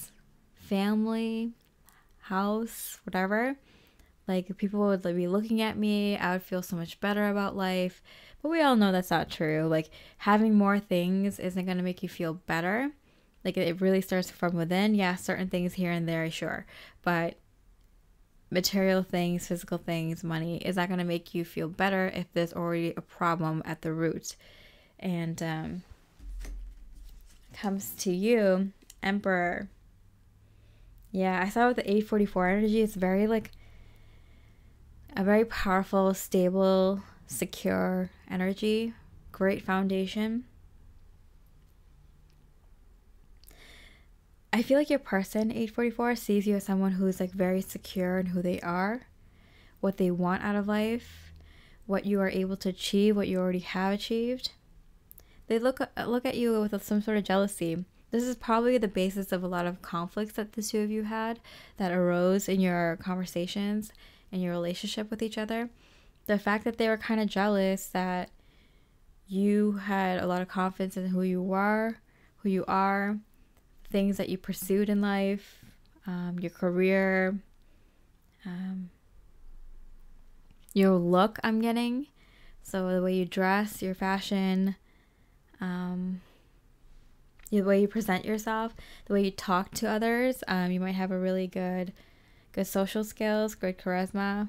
family, house, whatever, like people would like, be looking at me, I would feel so much better about life. But we all know that's not true. Like having more things isn't going to make you feel better. Like it really starts from within. Yeah, certain things here and there, sure. But material things, physical things, money is not going to make you feel better if there's already a problem at the root. And um, comes to you, Emperor. Yeah, I saw with the 844 energy, it's very like a very powerful, stable, secure energy, great foundation. I feel like your person, 844, sees you as someone who's like very secure in who they are, what they want out of life, what you are able to achieve, what you already have achieved. They look uh, look at you with some sort of jealousy. This is probably the basis of a lot of conflicts that the two of you had that arose in your conversations and your relationship with each other. The fact that they were kind of jealous that you had a lot of confidence in who you were, who you are, things that you pursued in life, um, your career, um, your look, I'm getting. So, the way you dress, your fashion, um, the way you present yourself, the way you talk to others. Um, you might have a really good, good social skills, good charisma.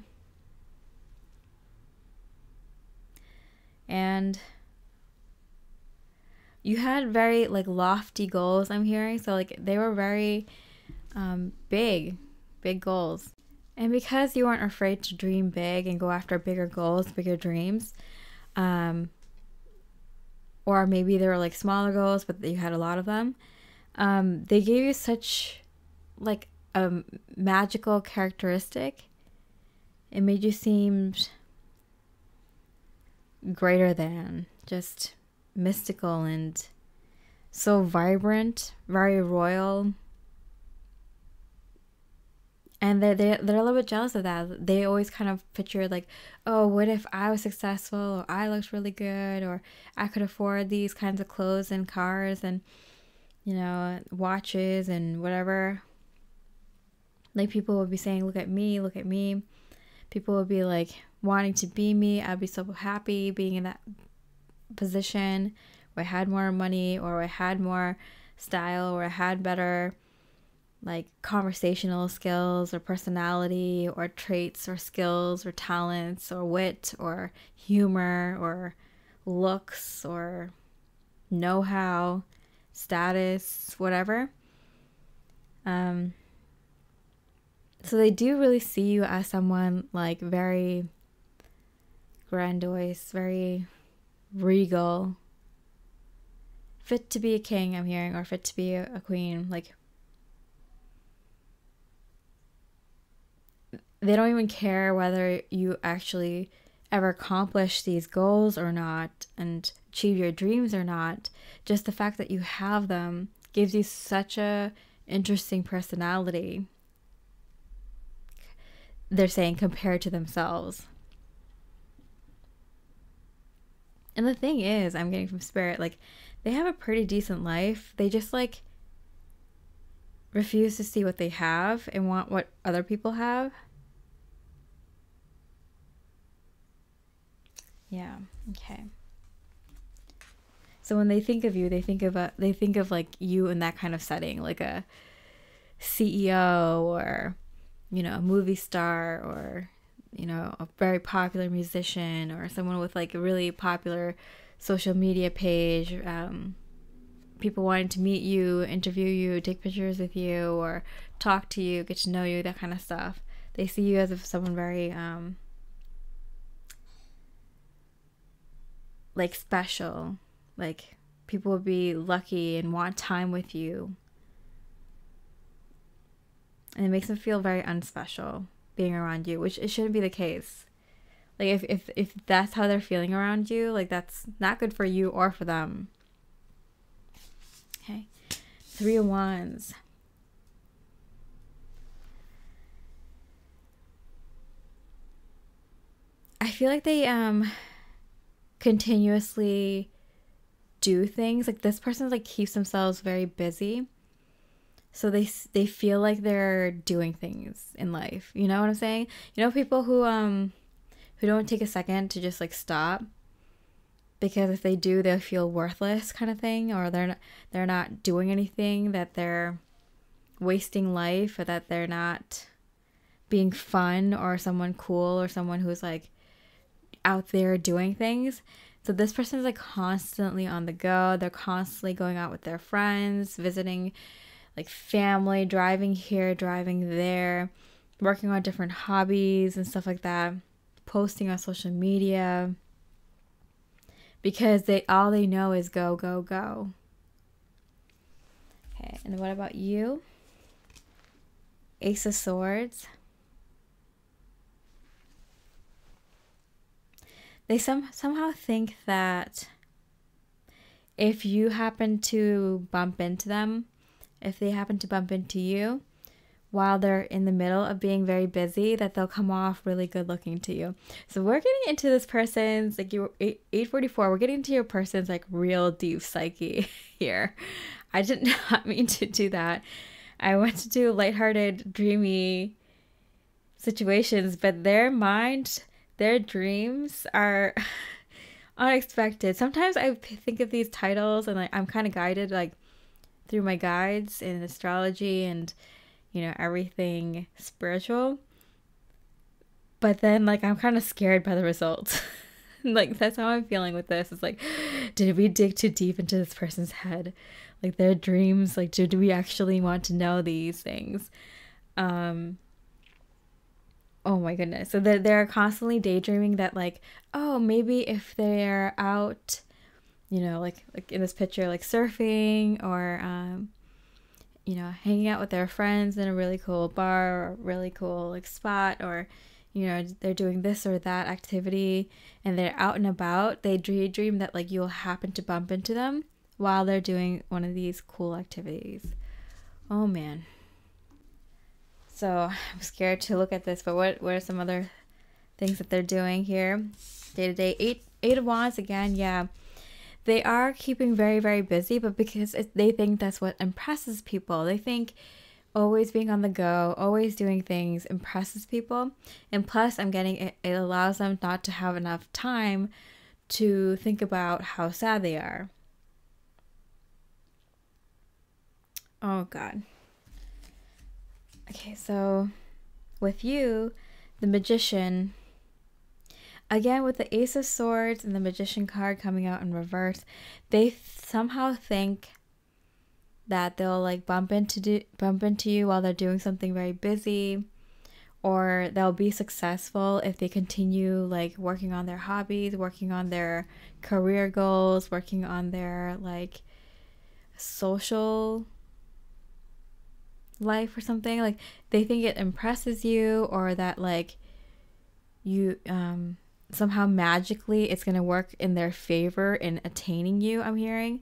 And you had very like lofty goals i'm hearing so like they were very um, big big goals and because you weren't afraid to dream big and go after bigger goals bigger dreams um, or maybe they were like smaller goals but you had a lot of them um, they gave you such like a magical characteristic. It made you seem greater than, just mystical and so vibrant, very royal. And they're, they're, they're a little bit jealous of that. They always kind of picture, like, oh, what if I was successful, or I looked really good, or I could afford these kinds of clothes and cars and, you know, watches and whatever. Like, people would be saying, look at me, look at me. People would be like wanting to be me. I'd be so happy being in that position where I had more money or I had more style or I had better like conversational skills or personality or traits or skills or talents or wit or humor or looks or know how, status, whatever. Um, so they do really see you as someone like very grandiose, very regal, fit to be a king, I'm hearing, or fit to be a, a queen. Like, they don't even care whether you actually ever accomplish these goals or not and achieve your dreams or not. Just the fact that you have them gives you such a interesting personality. They're saying compared to themselves. And the thing is, I'm getting from spirit, like, they have a pretty decent life. They just, like, refuse to see what they have and want what other people have. Yeah, okay. So when they think of you, they think of a they think of like you in that kind of setting, like a CEO or you know, a movie star or you know, a very popular musician or someone with like a really popular social media page, um, people wanting to meet you, interview you, take pictures with you, or talk to you, get to know you, that kind of stuff. They see you as if someone very um, like special, like people would be lucky and want time with you. And it makes them feel very unspecial being around you, which it shouldn't be the case. Like if if if that's how they're feeling around you, like that's not good for you or for them. Okay. Three of Wands. I feel like they um continuously do things. Like this person like keeps themselves very busy. So they they feel like they're doing things in life. You know what i'm saying? You know people who um who don't take a second to just like stop? Because if they do they'll feel worthless kind of thing or they're not they're not doing anything that they're wasting life or that they're not being fun or someone cool or someone who's like out there doing things so this person is like constantly on the go they're constantly going out with their friends visiting like family, driving here, driving there, working on different hobbies and stuff like that, posting on social media because they all they know is go go go. Okay, and what about you? Ace of Swords. They some somehow think that if you happen to bump into them, if they happen to bump into you while they're in the middle of being very busy that they'll come off really good looking to you. So we're getting into this person's like you 844 we're getting into your person's like real deep psyche here. I did not mean to do that. I want to do lighthearted dreamy situations, but their mind, their dreams are unexpected. Sometimes I think of these titles and like I'm kind of guided like through my guides in astrology and you know everything spiritual. But then like i'm kind of scared by the results. Like that's how i'm feeling with this. It's like did we dig too deep into this person's head? Like their dreams like do, do we actually want to know these things? Um oh my goodness so they're, they're constantly daydreaming that like oh maybe if they're out you know, like like in this picture, like surfing or um, you know, hanging out with their friends in a really cool bar or really cool like spot or you know, they're doing this or that activity and they're out and about, they dream that like you'll happen to bump into them while they're doing one of these cool activities. Oh man. So I'm scared to look at this, but what what are some other things that they're doing here? Day to day, eight eight of wands again. Yeah, they are keeping very very busy, but because it, they think that's what impresses people. They think always being on the go, always doing things impresses people. And plus, I'm getting it, it allows them not to have enough time to think about how sad they are. Oh, God. Okay, so with you, the magician, again with the Ace of Swords and the Magician card coming out in reverse, they somehow think that they'll like bump into do, bump into you while they're doing something very busy or they'll be successful if they continue like working on their hobbies, working on their career goals, working on their like social life or something. Like they think it impresses you or that like you um somehow magically it's going to work in their favor in attaining you, I'm hearing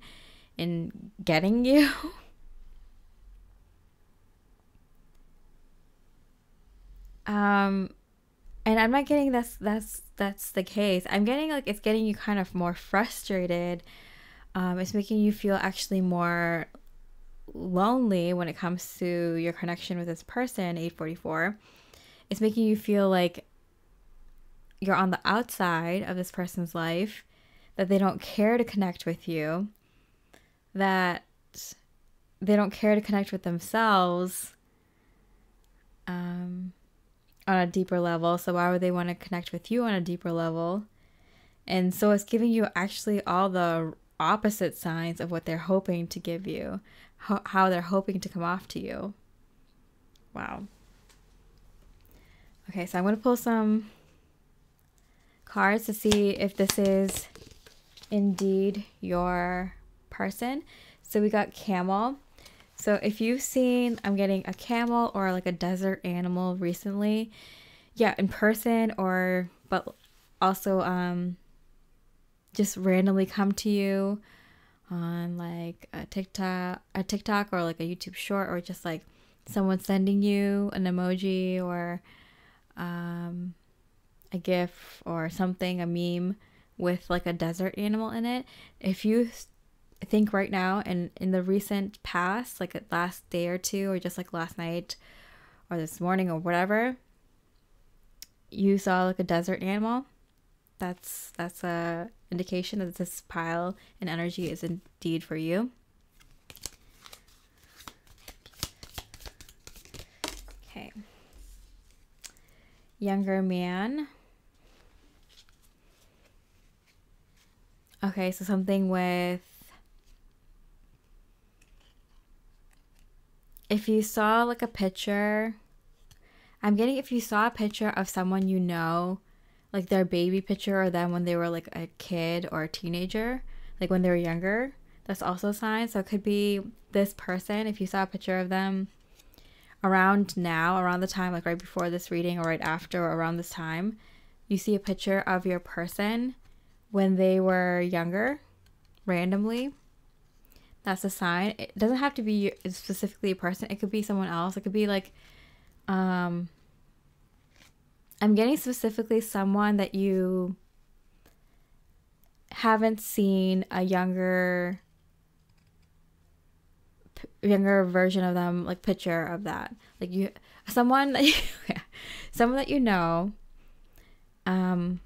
in getting you. um and I'm not getting that's that's that's the case. I'm getting like it's getting you kind of more frustrated. Um, it's making you feel actually more lonely when it comes to your connection with this person, 844. It's making you feel like you're on the outside of this person's life, that they don't care to connect with you, that they don't care to connect with themselves um, on a deeper level. So, why would they want to connect with you on a deeper level? And so, it's giving you actually all the opposite signs of what they're hoping to give you, how, how they're hoping to come off to you. Wow. Okay, so I'm going to pull some cards to see if this is indeed your person. So we got camel. So if you've seen, I'm getting a camel or like a desert animal recently, yeah, in person or but also um just randomly come to you on like a TikTok, a TikTok or like a YouTube short or just like someone sending you an emoji or um a gif or something, a meme with like a desert animal in it. If you think right now and in the recent past, like last day or two, or just like last night or this morning or whatever, you saw like a desert animal, that's that's a indication that this pile and energy is indeed for you. Okay. Younger man. Okay, so something with if you saw like a picture, I'm getting if you saw a picture of someone you know, like their baby picture or them when they were like a kid or a teenager, like when they were younger, that's also a sign. So it could be this person, if you saw a picture of them around now, around the time, like right before this reading or right after or around this time, you see a picture of your person when they were younger randomly that's a sign. It doesn't have to be specifically a person. It could be someone else. It could be like, um, I'm getting specifically someone that you haven't seen a younger younger version of them like picture of that. Like you someone that you, someone that you know. Um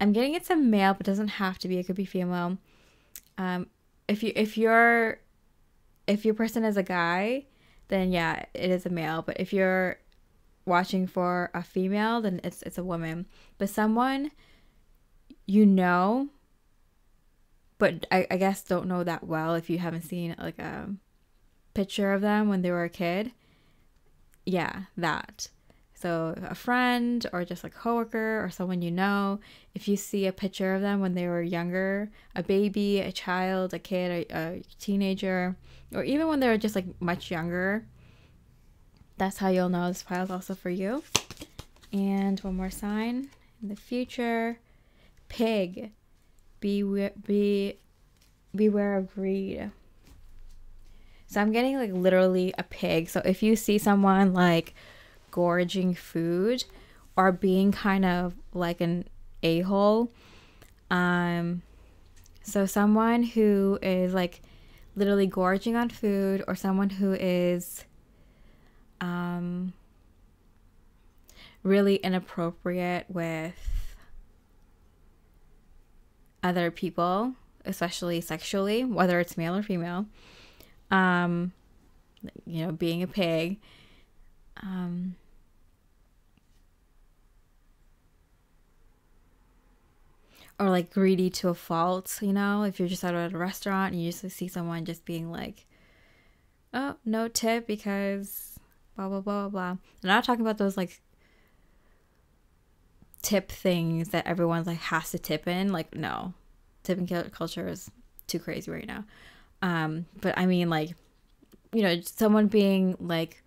i'm getting it's a male but doesn't have to be. It could be female. Um if you if you're if your person is a guy, then yeah, it is a male. But if you're watching for a female, then it's it's a woman. But someone you know, but I, I guess don't know that well if you haven't seen like a picture of them when they were a kid. Yeah, that. So, a friend or just a coworker or someone you know, if you see a picture of them when they were younger, a baby, a child, a kid, a, a teenager, or even when they were just like much younger, that's how you'll know this pile is also for you. And one more sign in the future pig. Be, be, beware of greed. So I'm getting like literally a pig. So if you see someone like gorging food or being kind of like an a hole. Um, so someone who is like literally gorging on food, or someone who is um, really inappropriate with other people, especially sexually, whether it's male or female. Um, you know, being a pig. Um, or like greedy to a fault, you know, if you're just out at a restaurant and you just see someone just being like, oh, no tip because blah, blah, blah, blah. blah. I'm not talking about those like tip things that everyone's like has to tip in. Like, no, tipping culture is too crazy right now. Um, but I mean, like, you know, someone being like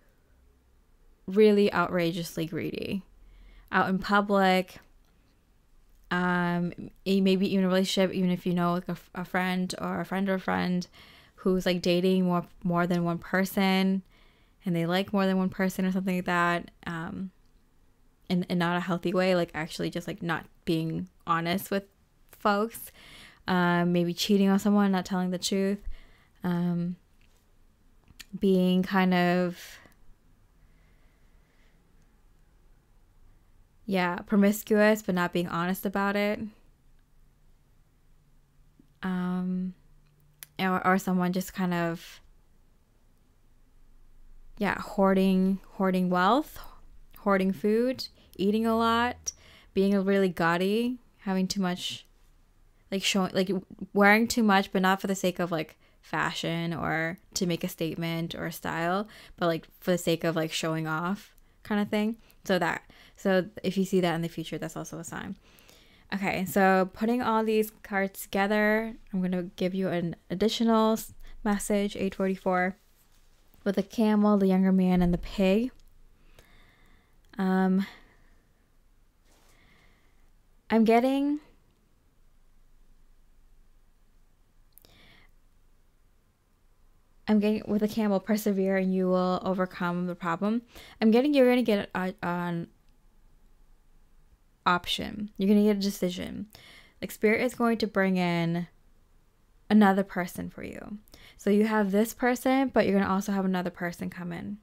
really outrageously greedy out in public um maybe even a relationship even if you know like a, a friend or a friend or a friend who's like dating more more than one person and they like more than one person or something like that um in, in not a healthy way like actually just like not being honest with folks um maybe cheating on someone not telling the truth um being kind of yeah, promiscuous but not being honest about it. Um, or, or someone just kind of yeah, hoarding hoarding wealth, hoarding food, eating a lot, being really gaudy, having too much like showing like wearing too much but not for the sake of like fashion or to make a statement or style, but like for the sake of like showing off kind of thing. So that so if you see that in the future, that's also a sign. Okay, so putting all these cards together, I'm going to give you an additional message 844 with the camel, the younger man, and the pig. Um, I'm getting I'm getting with a camel, persevere and you will overcome the problem. I'm getting you're gonna get an option. You're going to get a decision. Like spirit is going to bring in another person for you. So you have this person, but you're going to also have another person come in.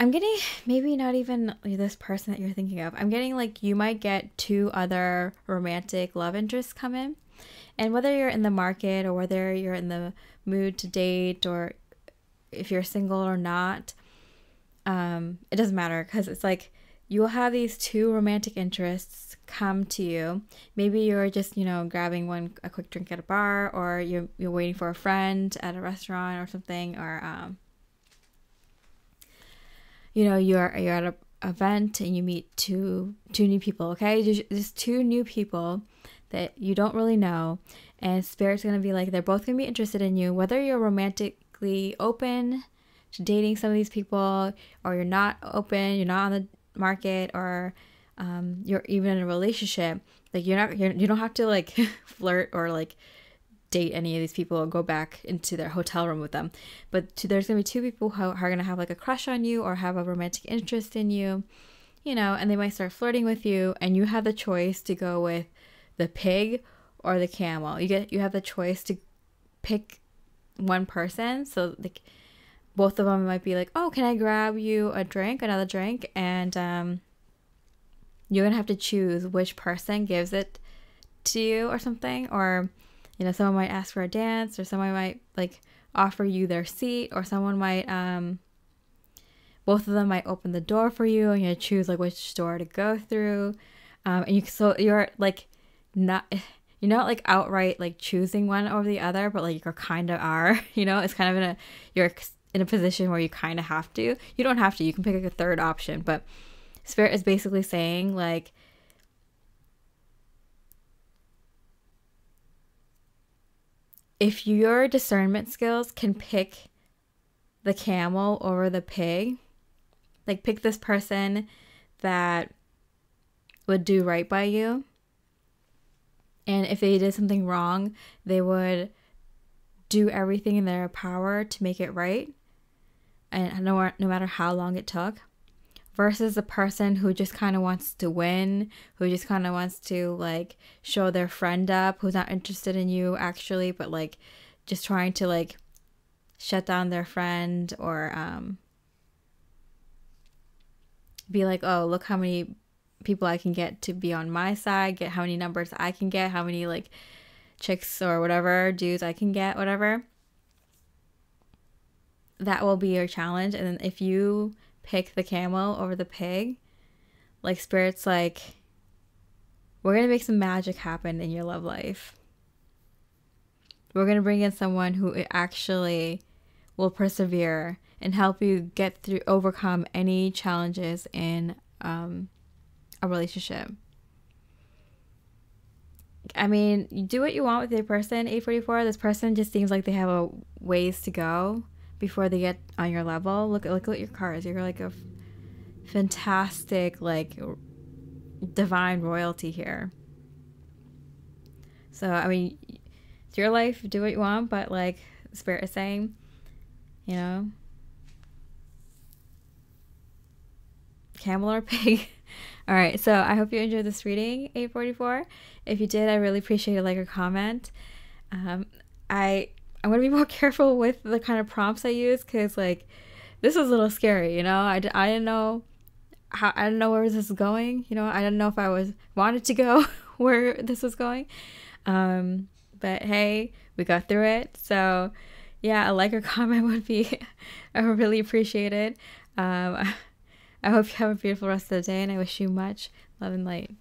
I'm getting maybe not even this person that you're thinking of. I'm getting like you might get two other romantic love interests come in. And whether you're in the market or whether you're in the mood to date or if you're single or not um it doesn't matter because it's like you will have these two romantic interests come to you. Maybe you're just you know grabbing one a quick drink at a bar or you're, you're waiting for a friend at a restaurant or something or um you know you're you're at a event and you meet two two new people okay? There's, there's two new people that you don't really know and spirit's gonna be like they're both gonna be interested in you. Whether you're romantically open to dating some of these people, or you're not open, you're not on the market, or um, you're even in a relationship, like you're not, you're, you don't have to like flirt or like date any of these people or go back into their hotel room with them. But to, there's gonna be two people who are gonna have like a crush on you or have a romantic interest in you, you know, and they might start flirting with you, and you have the choice to go with the pig or the camel. You get you have the choice to pick one person. So like both of them might be like, "Oh, can I grab you a drink, another drink?" And um, you're gonna have to choose which person gives it to you or something, or you know, someone might ask for a dance, or someone might like offer you their seat, or someone might um, both of them might open the door for you, and you choose like which door to go through, um, and you so you're like not you're not like outright like choosing one over the other, but like you're kind of are, you know, it's kind of in a, you're in a position where you kind of have to. You don't have to, you can pick like a third option, but Spirit is basically saying like, if your discernment skills can pick the camel over the pig, like pick this person that would do right by you and if they did something wrong, they would do everything in their power to make it right. And no, no matter how long it took. Versus a person who just kind of wants to win, who just kind of wants to like show their friend up, who's not interested in you actually, but like just trying to like shut down their friend or um, be like, oh, look how many people I can get to be on my side, get how many numbers I can get, how many like chicks or whatever dudes I can get, whatever. That will be your challenge. And then if you pick the camel over the pig, like spirits like we're going to make some magic happen in your love life. We're going to bring in someone who actually will persevere and help you get through overcome any challenges in um, a relationship. I mean, you do what you want with your person, 844. This person just seems like they have a ways to go before they get on your level. Look, look at your cards. You're like a fantastic, like, divine royalty here. So, I mean, it's your life. Do what you want, but like Spirit is saying, you know, camel or pig. All right, so I hope you enjoyed this reading, 844. If you did, I really appreciate a like or comment. Um, I I'm gonna be more careful with the kind of prompts I use because like this was a little scary, you know. I, I didn't know how I didn't know where this was going, you know. I didn't know if I was wanted to go where this was going. Um, but hey, we got through it. So yeah, a like or comment would be I would really appreciate it. Um, I hope you have a beautiful rest of the day and I wish you much love and light.